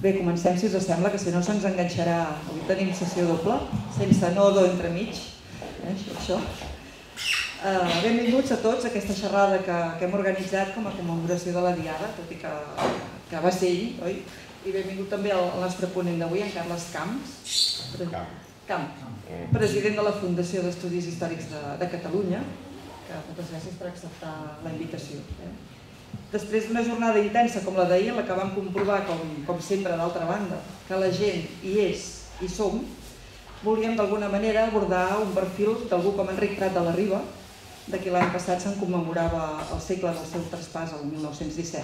Bé, comencem, si us sembla, que si no se'ns enganxarà... Avui tenim sessió doble, sense nodo entremig. Eh, això, això. Uh, benvinguts a tots a aquesta xerrada que, que hem organitzat com a commemoració de la Diada, tot i que, que va ser ell, oi? I benvingut també al, al nostre ponent d'avui, en Carles Camps. Camp. Camp, president de la Fundació d'Estudis Històrics de, de Catalunya, que moltes gràcies per acceptar la invitació. Eh? Després d'una jornada intensa com la d'ahir, la que vam comprovar, com, com sempre d'altra banda, que la gent hi és, hi som, volíem d'alguna manera abordar un perfil d'algú com Enric Prat de la Riba, de qui l'any passat se'n commemorava el segle del seu traspàs, el 1917.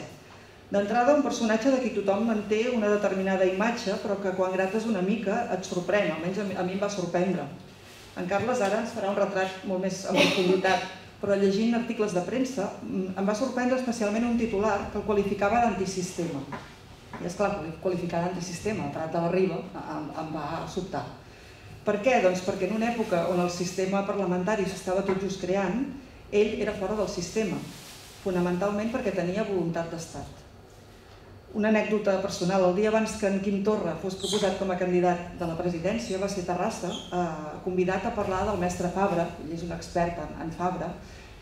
D'entrada, un personatge de qui tothom manté una determinada imatge, però que quan grates una mica et sorprèn, almenys a mi em va sorprendre. En Carles ara ens farà un retrat molt més en profunditat però llegint articles de premsa mm, em va sorprendre especialment un titular que el qualificava d'antisistema. I és clar, qualificar d'antisistema, Prat de la Riba, em, em va sobtar. Per què? Doncs perquè en una època on el sistema parlamentari s'estava tot just creant, ell era fora del sistema, fonamentalment perquè tenia voluntat d'estat. Una anècdota personal, el dia abans que en Quim Torra fos proposat com a candidat de la presidència va ser Terrassa, eh, convidat a parlar del mestre Fabra, ell és un expert en, en Fabra,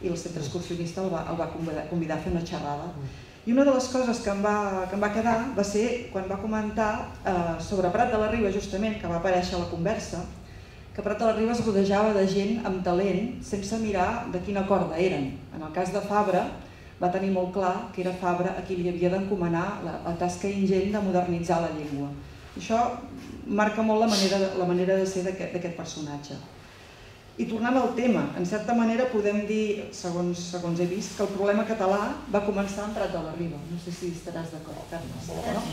i el centre excursionista el va, el va convidar, convidar a fer una xerrada. I una de les coses que em va, que em va quedar va ser quan va comentar eh, sobre Prat de la Riba, justament, que va aparèixer a la conversa, que Prat de la Riba es rodejava de gent amb talent sense mirar de quina corda eren. En el cas de Fabra, va tenir molt clar que era Fabra a qui li havia d'encomanar la, la tasca ingent de modernitzar la llengua. Això marca molt la manera, la manera de ser d'aquest personatge. I tornant al tema, en certa manera podem dir, segons, segons he vist, que el problema català va començar amb Prat de la Riba. No sé si estaràs d'acord, Carles. No?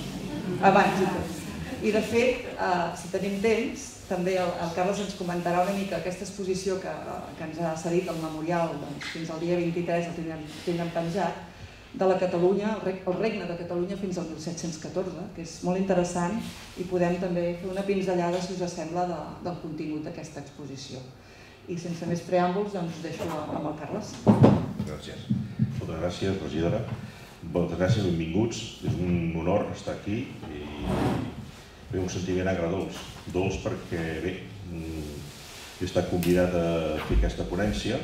Abans i tot. I de fet, eh, si tenim temps, també el, el Carles ens comentarà una mica aquesta exposició que, que ens ha cedit el memorial doncs, fins al dia 23, el tindrem, tindrem penjat, de la Catalunya, el regne de Catalunya fins al 1714, que és molt interessant i podem també fer una pinzellada, si us sembla, de, del contingut d'aquesta exposició. I sense més preàmbuls, doncs deixo amb el Carles. Gràcies. Moltes gràcies, regidora. Moltes gràcies, benvinguts. És un honor estar aquí i bé, un sentiment agradolç. Dolç perquè, bé, he estat convidat a fer aquesta ponència.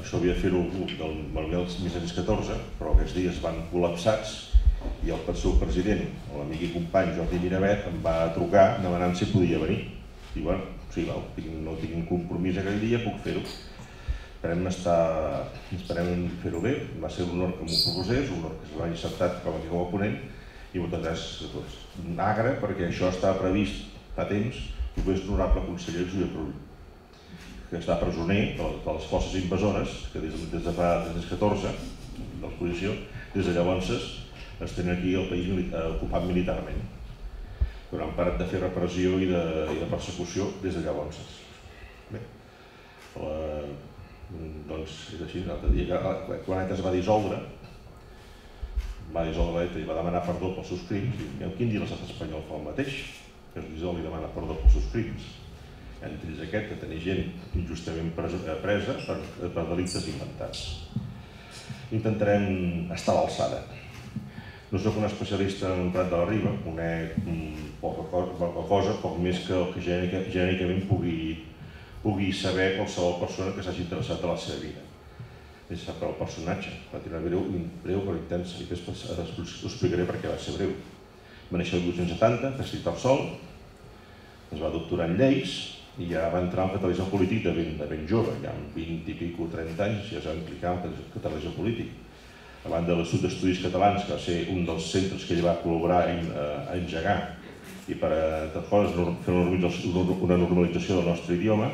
Això havia de fer-ho del 1914, però aquests dies van col·lapsats i el seu president, l'amic i company Jordi Miravet, em va trucar demanant si podia venir. I bueno, sí, val, no tinc compromís aquell dia, puc fer-ho. Esperem, estar, esperem fer-ho bé, va ser un honor que m'ho proposés, un honor que hagi acceptat com a, com a ponent, i moltes gràcies a tots. Perquè això estava previst fa temps, i és honorable conseller Josep Rull, que està presoner de, les forces invasores, que des, des de fa 2014, de l'exposició, des de llavors es tenen aquí el país militar, ocupat militarment. Però han parat de fer repressió i de, i de persecució des de llavors. Bé, la, doncs és així, l'altre dia que quan es va dissoldre, va dissoldre l'ETA i va demanar perdó pels seus crims, i quin dia l'estat espanyol fa el mateix, que es dissol i demana perdó pels seus crims. Entre ells aquest, que tenir gent injustament presa, presa per, per delictes inventats. Intentarem estar a l'alçada. No sóc un especialista en Prat de la Riba, conec poca cosa, poca cosa poc més que el que genèricament pugui, pugui saber qualsevol persona que s'hagi interessat a la seva vida és sap el personatge, va tenir una breu, breu però intensa, i després ho explicaré perquè va ser breu. Va néixer el 1870, va estar al sol, es va doctorar en lleis i ja va entrar al catalisme polític de ben, de ben jove, ja amb 20 i pico, 30 anys, ja es va implicar en el catalisme polític. Banda de l'Institut d'Estudis Catalans, que va ser un dels centres que ell va col·laborar a, a engegar i per a coses fer una normalització del nostre idioma,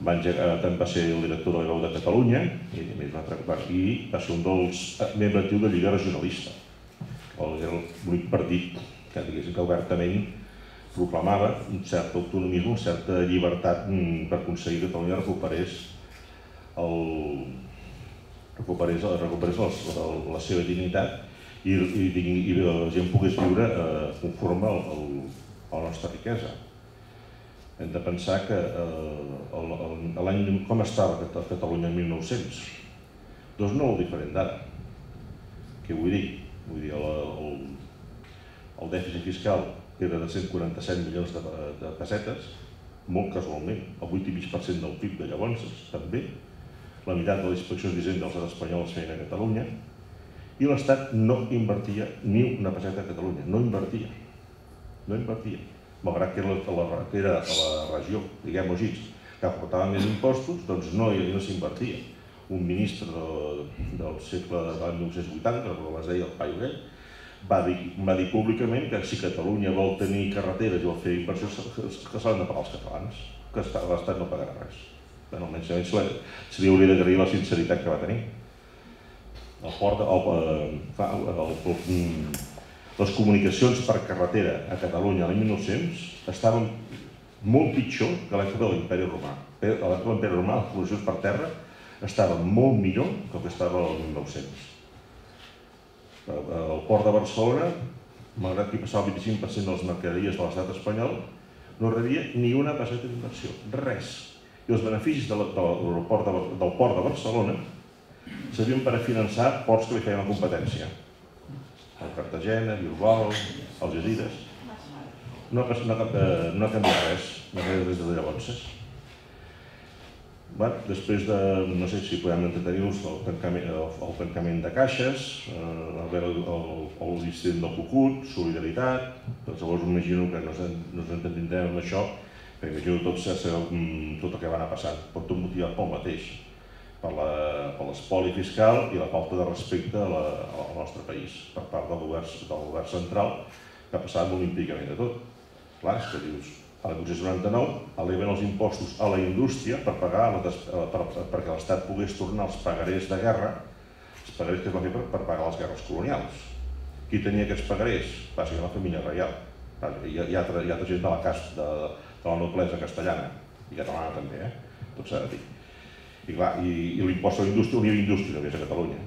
va, engegar, també va ser el director de la veu de Catalunya i, més va, i va ser un dels eh, membres actius de Lliga Regionalista. Era l'únic partit que, que obertament proclamava un cert autonomisme, una certa llibertat mm, per aconseguir que Catalunya recuperés el, recuperés, recuperés la, la, la seva dignitat i, i, i la gent pogués viure eh, conforme a la nostra riquesa. Hem de pensar que eh, l'any com estava Catalunya en 1900 doncs no molt diferent d'ara. Què vull dir? vull dir, el, el, el dèficit fiscal era de 147 milions de, de pessetes, molt casualment, el 8,5% del PIB de llavors, també, la meitat de les inspeccions d'Hisenda dels estats espanyols feien a Catalunya, i l'Estat no invertia ni una peseta a Catalunya, no invertia, no invertia, malgrat que era la, que era la regió, diguem-ho així, que aportava més impostos, doncs no, no s'invertia. Un ministre de, del segle de l'any 1980, com es deia el Pai Orell, va dir, va dir públicament que si Catalunya vol tenir carreteres i vol fer inversions, que s'han de pagar els catalans, que l'Estat no pagarà res. Bé, almenys se li hauria d'agrair la sinceritat que va tenir. El port, el, el, el, el, les comunicacions per carretera a Catalunya l'any 1900 estaven molt pitjor que l'època de l'imperi romà. A l'època de l'imperi romà, les comunicacions per terra estaven molt millor que el que estava el 1900. El port de Barcelona, malgrat que hi passava el 25% de les mercaderies de l'estat espanyol, no rebia ni una peseta d'inversió, res. I els beneficis de del, port de, del port de Barcelona servien per a finançar ports que li feien la competència. El Cartagena, Bilbao, Algeciras. No, no, no, no ha canviat res, no ha canviat des de llavors. Bé, després de, no sé si podem entretenir-vos el, el, tancament de caixes, eh, l'incident del Cucut, solidaritat, doncs llavors imagino que no, ens entendrem amb això, perquè imagino tot, mm, tot el que va anar passant, pot tot motivat pel mateix, per l'espoli fiscal i la falta de respecte a la, al nostre país per part del govern, del govern central, que ha passat olímpicament de tot. Clar, és que dius, a la Constitució 99 eleven els impostos a la indústria per pagar la per, per, perquè l'Estat pogués tornar els pagarés de guerra, els pagarés que es van fer per, per pagar les guerres colonials. Qui tenia aquests pagarés? Bàsicament la família reial. Hi ha, altra, ha altra gent de la, cas, de, de la noblesa castellana, i catalana també, eh? tot s'ha de dir. I, clar, i, i l'impost a la indústria, hi havia indústria només a Catalunya.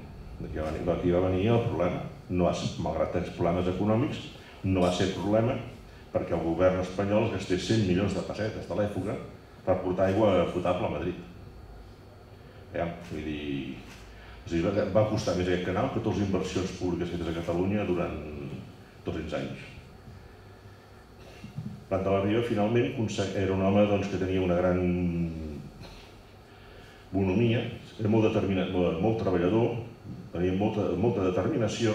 D'aquí va, venir, va venir el problema. No ha, malgrat tants problemes econòmics, no va ser problema perquè el govern espanyol gastés 100 milions de pessetes de l'època per portar aigua potable a Madrid. Ja, vull dir, o sigui, va costar més aquest canal que totes les inversions públiques fetes a Catalunya durant 200 anys. Riba, finalment, era un home doncs, que tenia una gran bonomia, era molt, determinat, molt treballador, tenia molta, molta determinació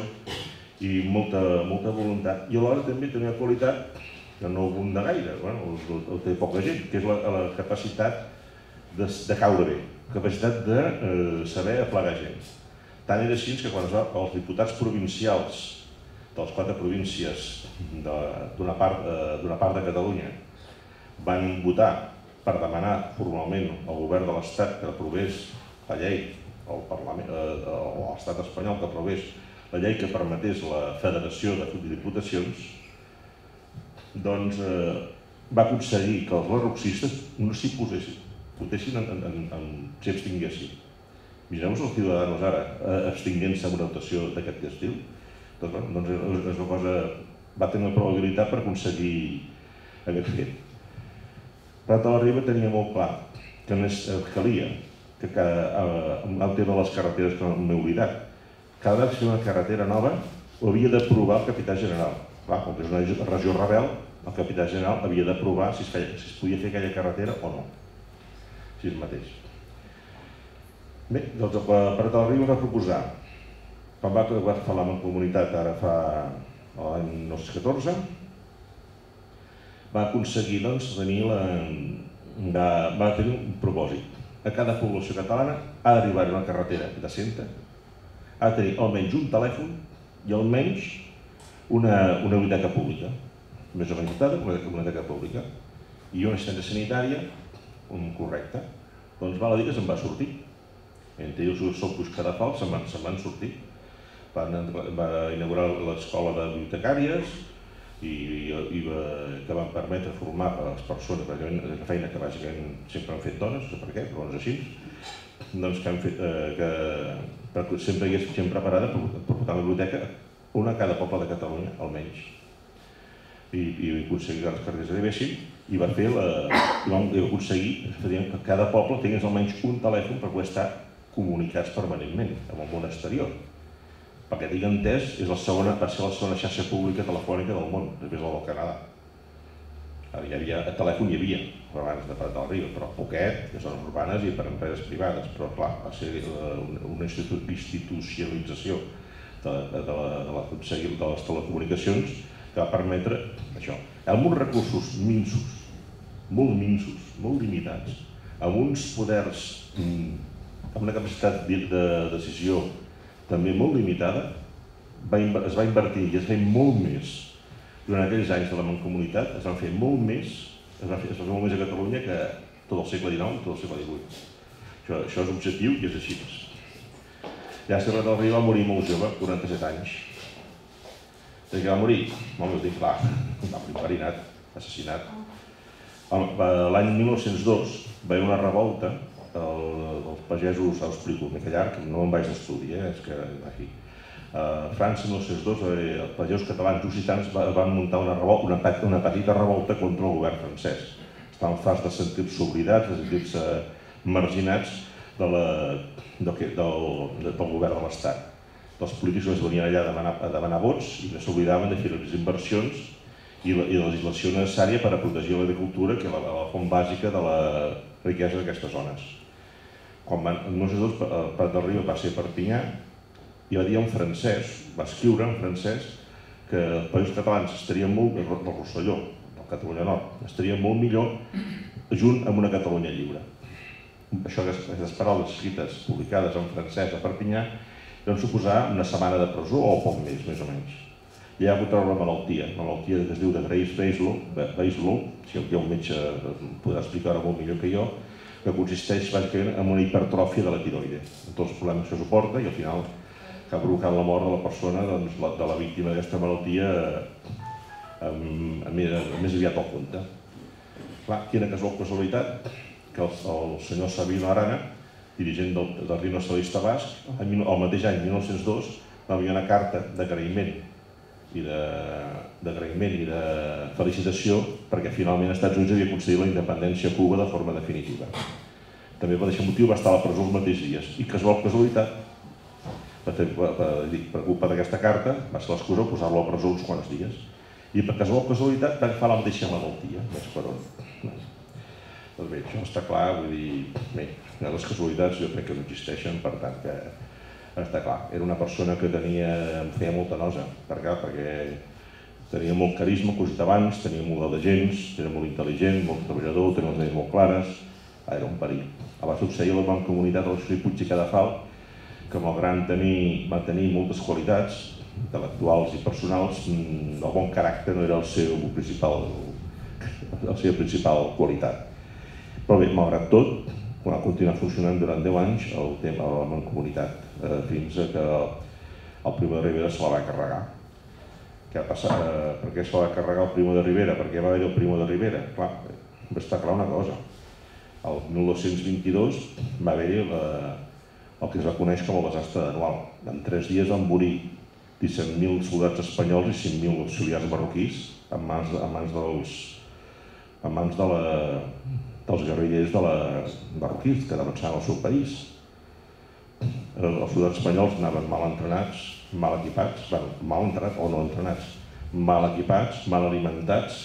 i molta, molta voluntat. I alhora també tenia una qualitat que no abunda gaire, bueno, el, té poca gent, que és la, la capacitat de, de caure bé, capacitat de eh, saber aplegar gent. Tant era així que quan els diputats provincials de les quatre províncies d'una part, eh, part de Catalunya van votar per demanar formalment al govern de l'Estat que aprovés la llei, al Parlament, eh, l'Estat espanyol que aprovés la llei que permetés la federació de diputacions, doncs eh, va aconseguir que els roxistes no s'hi posessin, votessin en, en, en, si abstinguessin. Mireu-vos els ciutadans ara eh, abstinguent-se amb una votació d'aquest estil. Doncs, doncs és una cosa... Va tenir la probabilitat per aconseguir aquest fet. Prat de la Riba tenia molt clar que més eh, calia que, que eh, el tema de les carreteres que m'he oblidat. Cada vegada que una carretera nova ho havia d'aprovar el capità general. Clar, com que és una regió rebel, el capità general havia de provar si es, feia, si es podia fer aquella carretera o no. Si és mateix. Bé, doncs el Parat de la Riba va proposar, quan va, parlar amb la comunitat ara fa l'any 1914, va aconseguir doncs, tenir la, va, va tenir un propòsit. A cada població catalana ha d'arribar una carretera decenta, ha de tenir almenys un telèfon i almenys una, una biblioteca pública més o menys dotada, una biblioteca pública, i una assistència sanitària un correcta. Doncs val a dir que se'n va sortir. Entre ells els sopos cadafals se'n van, se van sortir. Van, va inaugurar l'escola de bibliotecàries i, i, i va, que van permetre formar a les persones, perquè és una feina que bàsicament sempre han fet dones, no sé per què, però és així, doncs que han fet, eh, que, sempre hi hagués gent preparada per, per portar la biblioteca una a cada poble de Catalunya, almenys i, i aconseguir que les carreteres arribessin i va fer la, i vam aconseguir que cada poble tingués almenys un telèfon per poder estar comunicats permanentment amb el món exterior. Perquè tinc entès, és la segona, va ser la segona xarxa pública telefònica del món, després del Canadà. Hi havia, el telèfon hi havia, abans de Prat del Riu, però poquet, que zones urbanes i per empreses privades, però clar, va ser una institucionalització de, de, de, la, de, la, de les telecomunicacions que va permetre això. Amb uns recursos minsos, molt minsos, molt limitats, amb uns poders, mm, amb una capacitat de, de decisió també molt limitada, va, es va invertir i es va molt més durant aquells anys de la Mancomunitat, es van fer molt més, es va fer, es va fer molt més a Catalunya que tot el segle XIX, tot el segle XVIII. Això, això és objectiu i és així. Llàstia Ratalrí va morir molt jove, 47 anys. Des que va morir, molt ho dic clar, va morir enverinat, assassinat. L'any 1902 va haver una revolta dels pagesos, us explico mica llarg, no em vaig d'estudi, eh? és que aquí. A França, en 1902, els pagesos catalans occitans van muntar una, revolta, una, una petita revolta contra el govern francès. Estaven fars de sentir-se oblidats, de sentir-se marginats de la, del, del, del govern de l'Estat. Els polítics es venien allà a demanar, a demanar vots i no s'oblidaven de fer les inversions i la, i la legislació necessària per a protegir l'agricultura, que és la, la font bàsica de la riquesa d'aquestes zones. Quan van, no sé dos, Prat del Riu va ser Perpinyà i va dir en francès, va escriure en francès que els països catalans estarien molt, el Rosselló, el Catalunya Nord, estaria molt millor junt amb una Catalunya lliure això, aquestes paraules escrites, publicades en francès a Perpinyà, deuen suposar una setmana de presó o poc més, més o menys. I ha hagut una malaltia, una malaltia que es diu de Grace Baislow, si ha un metge podrà explicar-ho molt millor que jo, que consisteix bàsicament en una hipertròfia de la tiroide, amb tots els problemes que suporta i al final que ha provocat la mort de la persona, doncs, la, de la víctima d'aquesta malaltia, amb, amb, amb, més aviat al compte. Clar, quina casualitat, que el, el senyor Sabino Arana, dirigent del, del Rino Socialista Basc, el, el mateix any, 1902, va enviar una carta d'agraïment i d'agraïment i de felicitació perquè finalment els Estats Units havia concedit la independència a Cuba de forma definitiva. També per aquest motiu va estar a la presó els mateixos dies i casual casualitat, per, per, per, per culpa d'aquesta carta, va ser l'excusa posar-lo a presó uns quants dies. I per casual casualitat va agafar la mateixa malaltia, més per on. Doncs bé, això està clar, vull dir, bé, les casualitats jo crec que no existeixen, per tant que està clar. Era una persona que tenia, em feia molta nosa, per què? perquè tenia molt carisma, com he abans, tenia molt gens, era molt intel·ligent, molt treballador, tenia les idees molt clares, ah, era un perill. Va succeir la meva comunitat de l'Associació Puig i Cadafal, que malgrat tenir, va tenir moltes qualitats intel·lectuals i personals, mm, el bon caràcter no era el seu principal, la seva principal qualitat però bé, malgrat tot, va continuar funcionant durant 10 anys el tema de la mancomunitat, eh, fins a que el Primo de Rivera se la va carregar. Què ha passat? Eh, per què se va carregar el Primo de Rivera? Per què va haver el Primo de Rivera? Clar, estar clar una cosa. El 1922 va haver-hi el que es va conèixer com el desastre anual. En tres dies van morir 17.000 soldats espanyols i 5.000 auxiliars marroquís en mans, en mans dels en mans de la, dels guerrillers de la marroquís que defensaven el seu país. Els soldats espanyols anaven mal entrenats, mal equipats, bueno, mal entrenats o no entrenats, mal equipats, mal alimentats,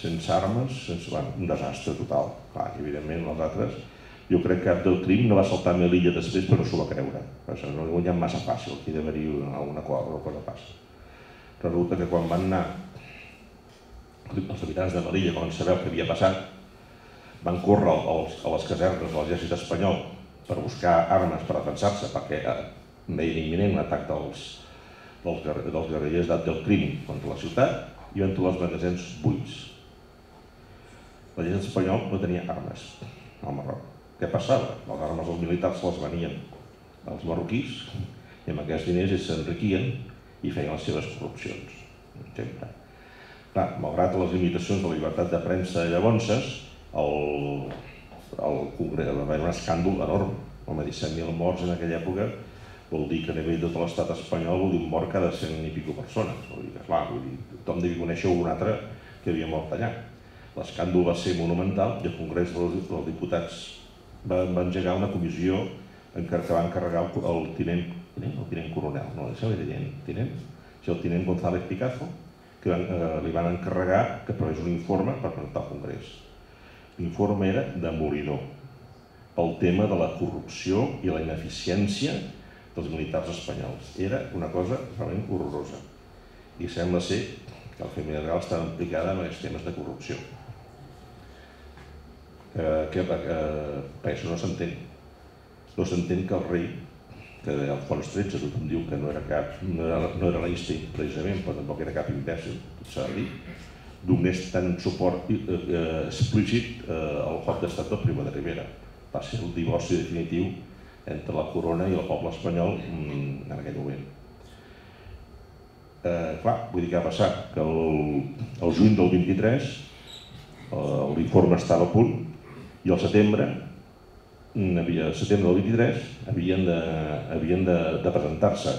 sense armes, sense, bueno, un desastre total. Clar, i evidentment els altres, jo crec que del crim no va saltar Melilla després però s'ho va creure. Això no li guanyem massa fàcil, aquí deve haver-hi alguna cosa, alguna cosa passa. Resulta que quan van anar els habitants de Melilla, quan sabeu què havia passat, van córrer als, a les casernes de l'exèrcit espanyol per buscar armes per defensar-se perquè eh, veien imminent un atac dels, dels, dels guerrillers del crim contra la ciutat i van trobar els magatzems buits. L'exèrcit espanyol no tenia armes al Marroc. Què passava? Les armes dels militars les venien als marroquís i amb aquests diners ells s'enriquien i feien les seves corrupcions. Sempre. Clar, malgrat les limitacions de la llibertat de premsa llavors, el, el Congrés va haver un escàndol enorme. Home, 17.000 morts en aquella època vol dir que a nivell de tot l'estat espanyol vol dir un mort cada 100 i pico persones. Vol dir que, clar, vull dir, tothom devia conèixer un altre que havia mort allà. L'escàndol va ser monumental i el Congrés dels, Diputats va, va engegar una comissió en què va encarregar el, el tinent tinent, el tinent coronel, no, això era tinent, tinent, això el tinent González Picazo, que van, eh, li van encarregar que provés un informe per presentar al Congrés. L'informe era demolidor pel tema de la corrupció i la ineficiència dels militars espanyols. Era una cosa realment horrorosa. I sembla ser que la família real estava implicada en aquests temes de corrupció. Eh, que, eh, això no s'entén. No s'entén que el rei que Alfons XIII tothom diu que no era cap, no era, no era l'Einstein precisament, però tampoc era cap imbècil, tot s'ha de dir, donés tant suport eh, eh, explícit eh, al cop d'estat del Primo de Rivera. Va ser el divorci definitiu entre la corona i el poble espanyol mm, en aquell moment. Eh, clar, vull dir què va passar? Que el, el juny del 23 eh, l'informe estava a punt i al setembre havia, setembre del 23 havien de, havien de, de presentar-se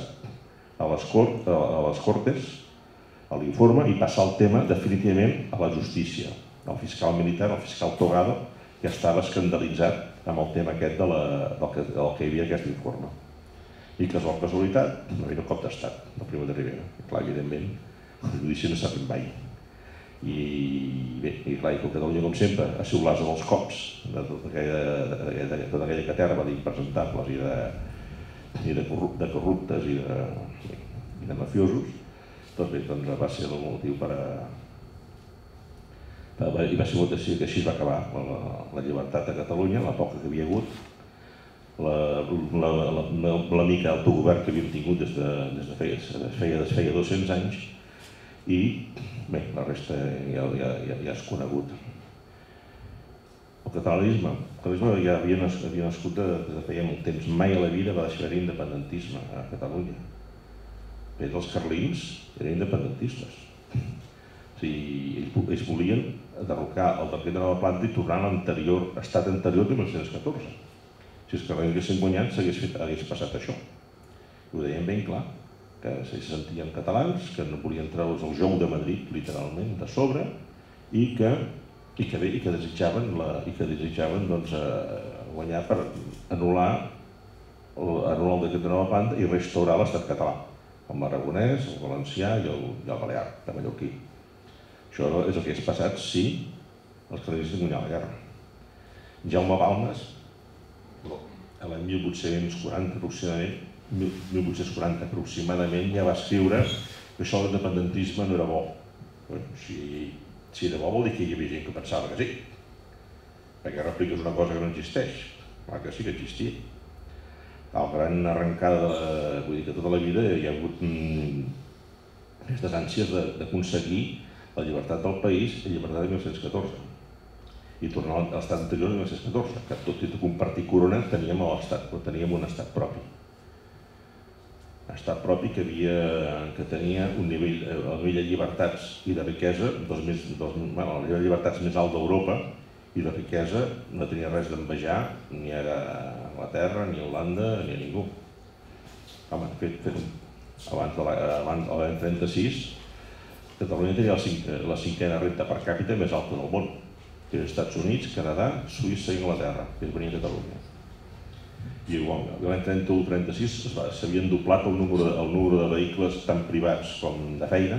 a les, cort, a les Cortes a l'informe i passar el tema definitivament a la justícia. El fiscal militar, el fiscal Togado, ja estava escandalitzat amb el tema aquest de la, del, que, del que hi havia aquest informe. I casual casualitat, no hi havia un cop d'estat del Primo de Rivera. I clar, evidentment, el judici no s'ha fet mai i bé, i clar, i Catalunya com sempre ha sigut l'asa dels cops de tota aquella, de, de, tota aquella caterva d'impresentables i, de, i de corruptes i de, i de mafiosos doncs bé, doncs va ser el motiu per a, i va ser votació que així va acabar la, la llibertat a Catalunya, la poca que havia hagut la, la, la, la, la mica autogovern que havíem tingut des de, des de feia, feia, feia 200 anys i Bé, la resta ja, ja, ja, ja és conegut. El catalanisme, el catalanisme ja havia, havia nascut de, de feia molt temps. Mai a la vida va deixar independentisme a Catalunya. Bé, els carlins eren independentistes. O sigui, ells, volien derrocar el decret de nova planta i tornar a l'anterior, estat anterior de 1914. Si els carlins haguessin guanyat, s'hagués passat això. I ho deien ben clar que se sentien catalans, que no volien treure's el jou de Madrid, literalment, de sobre, i que, i que, i que desitjaven, la, i que desitjaven doncs, eh, guanyar per anul·lar anul·lar el decret de nova planta i restaurar l'estat català, amb l'aragonès, el valencià i el, i el balear, de mallorquí. Això és el que és passat si els catalans guanyar la guerra. Jaume Balmes, l'any 1840 aproximadament, 1840 aproximadament, ja va escriure que això de l'independentisme no era bo. Bueno, si, si era bo vol dir que hi havia gent que pensava que sí. Perquè repliques una cosa que no existeix. Clar que sí que existia. El gran arrencada, vull dir que tota la vida hi ha hagut mm, aquestes ànsies d'aconseguir la llibertat del país i la llibertat de 1914 i tornar a l'estat anterior de 1914, que tot i compartir corona teníem, l'estat, teníem un estat propi. Estat propi que, havia, que tenia un nivell, el nivell de llibertats i de riquesa, dels més, dels, bueno, el nivell de llibertats més alt d'Europa i de riquesa no tenia res d'envejar ni a Anglaterra, ni a Holanda, ni a ningú. Home, fet, fet, abans de l'any 36, Catalunya tenia la, cinc, la cinquena renta per càpita més alta del món, que és Estats Units, Canadà, Suïssa i Anglaterra, que és venir a Catalunya. I l'any 31-36 s'havien doblat el número, de, el número de vehicles tant privats com de feina,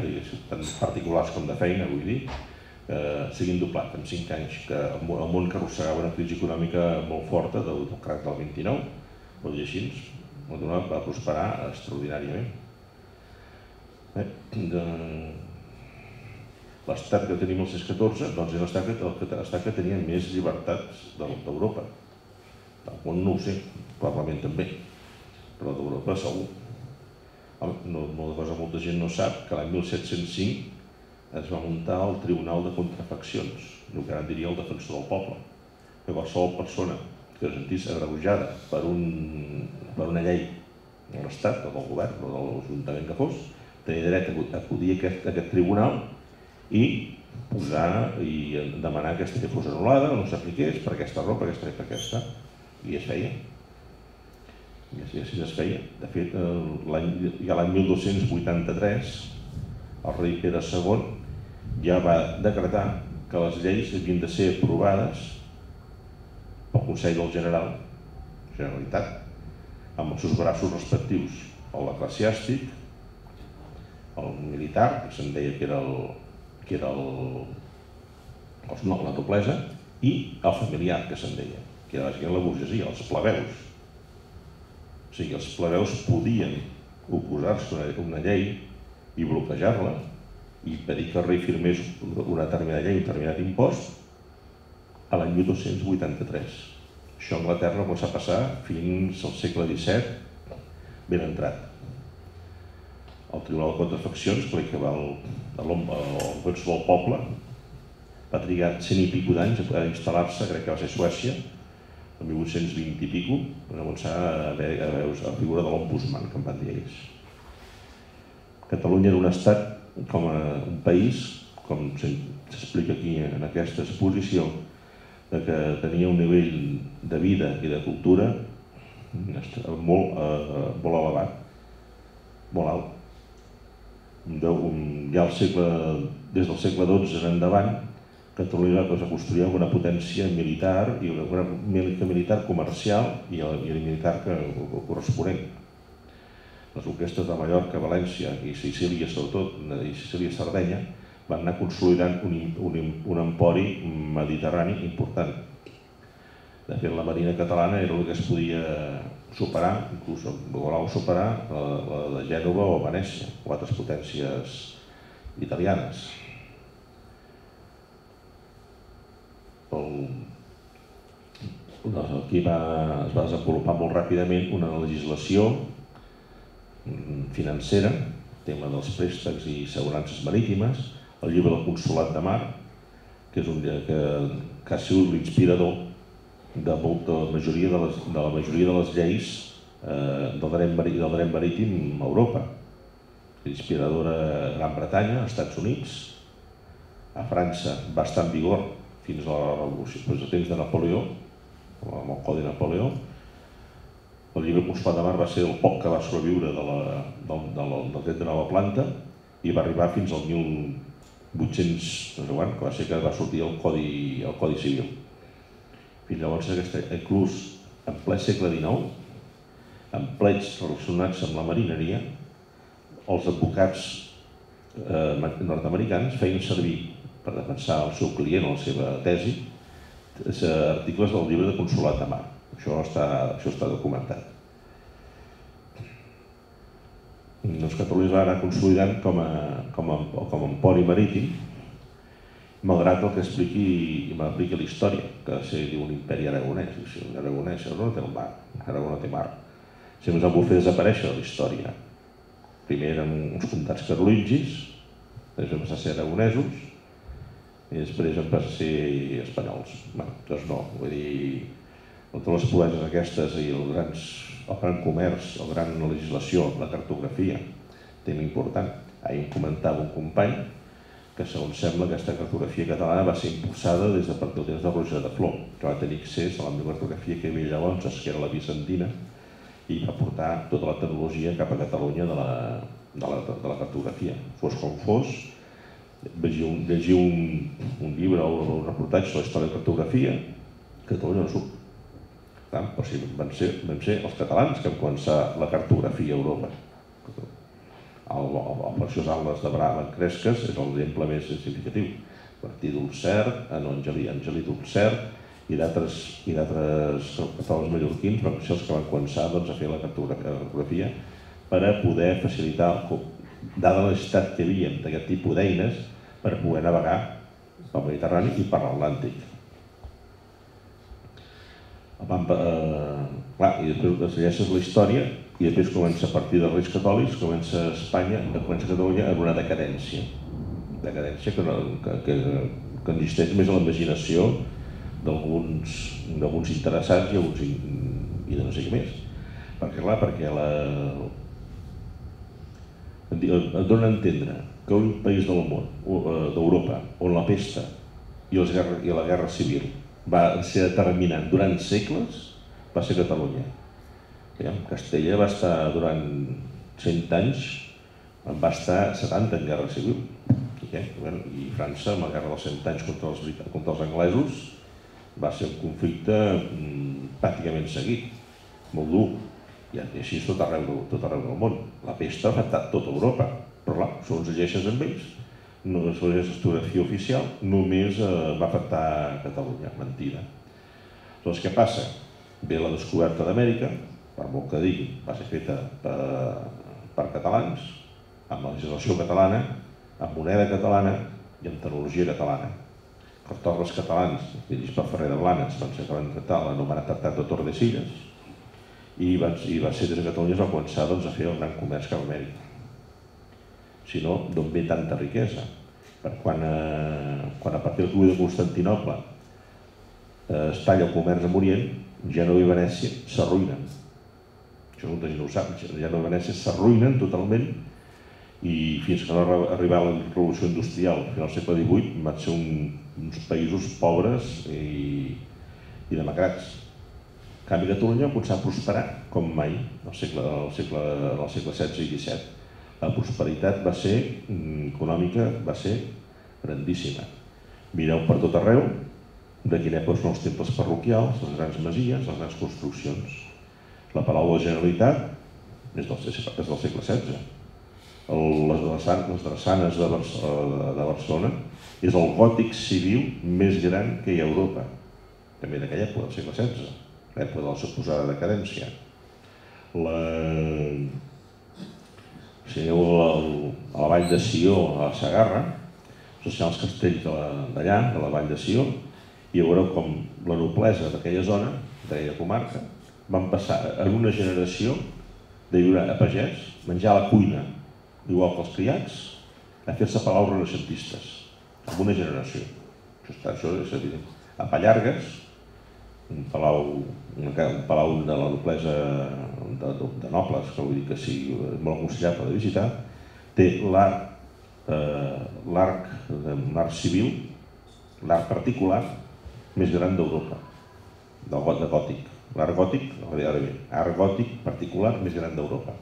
tant particulars com de feina, vull dir, eh, s'havien doblat en 5 anys, que el món que arrossegava una crisi econòmica molt forta del, del crac del 29, vol dir així, va prosperar extraordinàriament. Eh, de... L'estat que tenim el 614 doncs és l'estat que, l'estat que tenia més llibertats d'Europa. Del món no ho sé, probablement també, però d'Europa segur. No, molta cosa, molta gent no sap que l'any 1705 es va muntar el Tribunal de Contrafaccions, el que ara diria el defensor del poble, que qualsevol persona que es sentís agreujada per, un, per una llei de l'Estat o del govern o de l'Ajuntament que fos, tenia dret a acudir a aquest, a aquest tribunal i posar i demanar que aquesta fos anul·lada o no s'apliqués per aquesta raó, per aquesta i per aquesta. I es feia i així, així es feia. De fet, ja l'any 1283, el rei Pere II ja va decretar que les lleis havien de ser aprovades pel Consell del General, Generalitat, amb els seus braços respectius. el eclesiàstic, el militar, que se'n deia que era el, que era el, els, no, la noblesa, i el familiar, que se'n deia, que era la burgesia, els plebeus. O sigui, els plebeus podien oposar-se a una llei i bloquejar-la i pedir que el rei firmés una determinada llei, un determinat impost, a l'any 1283. Això a Anglaterra va a passar fins al segle XVII, ben entrat. El Tribunal de Contrafaccions, que que va el, qualsevol poble, va trigar cent i pico d'anys a instal·lar-se, crec que va ser Suècia, el 1820 i pico, va començar a veure la figura de l'ombudsman, que en van dir ells. Catalunya era un estat com a un país, com s'explica aquí en aquesta exposició, de que tenia un nivell de vida i de cultura molt, eh, molt elevat, molt alt. Un, ja al segle, des del segle XII en endavant, Catalunya va construir una potència militar i una, una militar comercial i el, i el militar que, corresponent. Les orquestres de Mallorca, València i Sicília, sobretot, i Sicília Sardenya, van anar consolidant un, un, un empori mediterrani important. De fet, la marina catalana era el que es podia superar, inclús volau superar la, la de Gènova o Venècia, o altres potències italianes. El, aquí va, es va desenvolupar molt ràpidament una legislació financera, tema dels préstecs i assegurances marítimes, el llibre del Consolat de Mar, que és un que, que ha sigut l'inspirador de, majoria de, les, de la majoria de les lleis eh, del, dret, del dret marítim a Europa. Inspiradora a Gran Bretanya, als Estats Units, a França va estar en vigor fins a la revolució, fins a temps de Napoleó, amb el Codi Napoleó. El llibre Consolat de Mar va ser el poc que va sobreviure de la, del, del, del dret de nova planta i va arribar fins al 800, no sé quan, que va ser que va sortir el Codi, el Codi Civil. Fins llavors, aquesta, inclús en ple segle XIX, en plets relacionats amb la marineria, els advocats eh, nord-americans feien servir per defensar el seu client o la seva tesi articles del llibre de Consolat de Mar. Això està, això està documentat. doncs Catalunya es va anar consolidant com a, com a, com a empori marítim, malgrat el que expliqui i m'apliqui la història, que se diu un imperi aragonès. I si un aragonès, no té el mar, Aragó no té mar. Si ens han volgut fer desaparèixer la història. Primer eren uns comtats carolingis, després van ser aragonesos, i després van passar a ser espanyols. Bé, doncs no, vull dir, totes les proeses aquestes i els grans el gran comerç, la gran legislació, la cartografia, tema important. Ahir em comentava un company que segons sembla aquesta cartografia catalana va ser impulsada des de partir de Roger de Flor, que va tenir accés a la meva cartografia que hi havia llavors, que era la Vicentina, i va portar tota la tecnologia cap a Catalunya de la, de la, de la cartografia. Fos com fos, llegia un, llegia un, un llibre o un reportatge sobre la història de cartografia, Catalunya no surt Tant, però sí, van ser, van ser els catalans que van començar la cartografia a Europa. El, el, el preciós Atlas de Brava en Cresques és l'exemple més significatiu. Martí Dolcert, en Angelí, Angelí Dolcert i d'altres catòlegs mallorquins van ser els que van començar doncs, a fer la cartografia per a poder facilitar, dada la necessitat que hi havia d'aquest tipus d'eines, per poder navegar pel Mediterrani i per l'Atlàntic van, eh, clar, i després llegeixes la història i després comença a partir dels Reis Catòlics, comença Espanya, comença Catalunya en una decadència. Decadència que, no, que, que, que existeix més a l'imaginació d'alguns interessats i, alguns, i de no sé què més. Perquè, clar, perquè la, et dona a entendre que un país del món, eh, d'Europa, on la pesta i, les guerra, i la guerra civil va ser determinant durant segles va ser Catalunya. Castella va estar durant 100 anys, va estar 70 en guerra civil. I França, amb la guerra dels 100 anys contra els, contra els anglesos, va ser un conflicte mm, pràcticament seguit, molt dur. I així és tot arreu, tot arreu del món. La pesta ha afectat tota Europa, però clar, són uns llegeixes amb ells, no és fotografia oficial, només eh, va afectar Catalunya, mentida. Doncs què passa? Ve la descoberta d'Amèrica, per molt que digui, va ser feta per, per catalans, amb la legislació catalana, amb moneda catalana i amb tecnologia catalana. Cartògrafs catalans, dirigits per Ferrer de Blanes, van ser que van tractar l'anomenat Tractat de Tordesillas, i i va ser des de Catalunya es va començar doncs, a fer el gran comerç cap a Amèrica. Si no, d'on ve tanta riquesa? Per quan, eh, quan a partir del de Constantinople eh, es talla el comerç amb Orient, Gènova i Venècia s'arruïnen. Això molta gent no ho sap, Gènova i Venècia s'arruïnen totalment i fins que no arribar la revolució industrial al final del segle XVIII van ser un, uns països pobres i, i demacrats. En canvi, Catalunya va començar a prosperar com mai al segle, al segle, al segle XVI i XVII. La prosperitat va ser mm, econòmica, va ser grandíssima. Mireu per tot arreu, de quina època són els temples parroquials, les grans masies, les grans construccions. La Palau de la Generalitat és del, és del segle XVI. El, les, les drassanes de, de Barcelona és el gòtic civil més gran que hi ha a Europa, també d'aquella època, del segle XVI, l'època de la suposada decadència. La... Si aneu a la vall de Sió, a la Sagarra, són els castells d'allà, de, de la vall de Sió, i veureu com la noblesa d'aquella zona, d'aquella comarca, van passar en una generació de viure a pagès, menjar a la cuina, igual que els criats, a fer-se palaus renaixentistes, en una generació. Això, està, això és evident. A Pallargues, un palau, un, un palau de la noblesa de, de, de nobles, que vull dir que sí, molt aconsellable de visitar, té l'arc eh, l'arc civil, l'arc particular, més gran d'Europa, del got de gòtic. L'art gòtic, ara bé, art gòtic particular més gran d'Europa.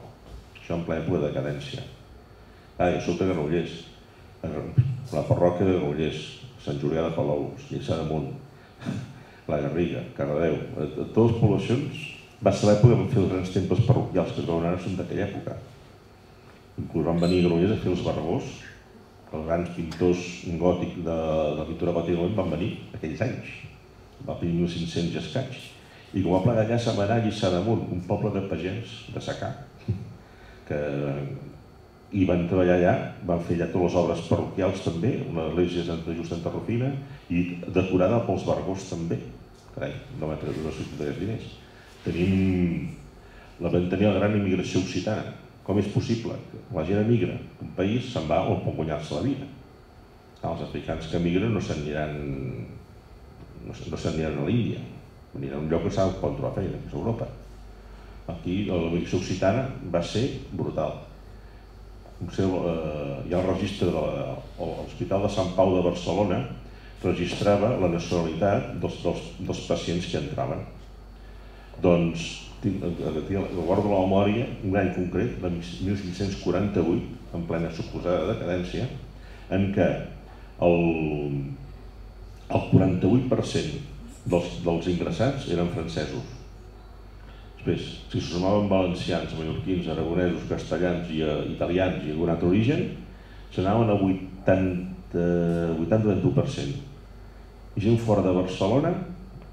Això en plena època de decadència. Ah, i a sota Granollers, la parròquia de Granollers, Sant Julià de Palou, Lliçà de Munt, la Garriga, Cardedeu, totes les poblacions va ser l'època de fer els grans temples parroquials que es veuen ara són d'aquella època. Inclús van venir a Granollers a fer els barragós, els grans pintors gòtic de, de la pintura gòtica van venir aquells anys, va venir 1500 i escaig. I com va plegar allà se'n va anar a Lliçà d'Amunt, un poble de pagès, de secà, que i van treballar allà, van fer allà totes les obres parroquials també, una església de Just Santa Rufina, i decorada pels bargos també. Carai, no va treure una d'aquests diners. Tenim, la tenir la gran immigració occitana, com és possible que la gent emigra un país, se'n va on pot guanyar-se la vida? Els africans que emigren no s'aniran no s'aniran a l'Índia, aniran a un lloc saben que poden trobar feina, que és Europa. Aquí l'emigració occitana va ser brutal. Hi ha el registre de l'Hospital de Sant Pau de Barcelona registrava la nacionalitat dels, dels, dels pacients que entraven. Doncs tinc, guardo la memòria, un any concret, de 1548, en plena suposada decadència, en què el, el 48% dels, dels ingressats eren francesos. Després, si se sumaven valencians, mallorquins, aragonesos, castellans i uh, italians i algun altre origen, s'anaven a 80, 80-21%. Gent fora de Barcelona,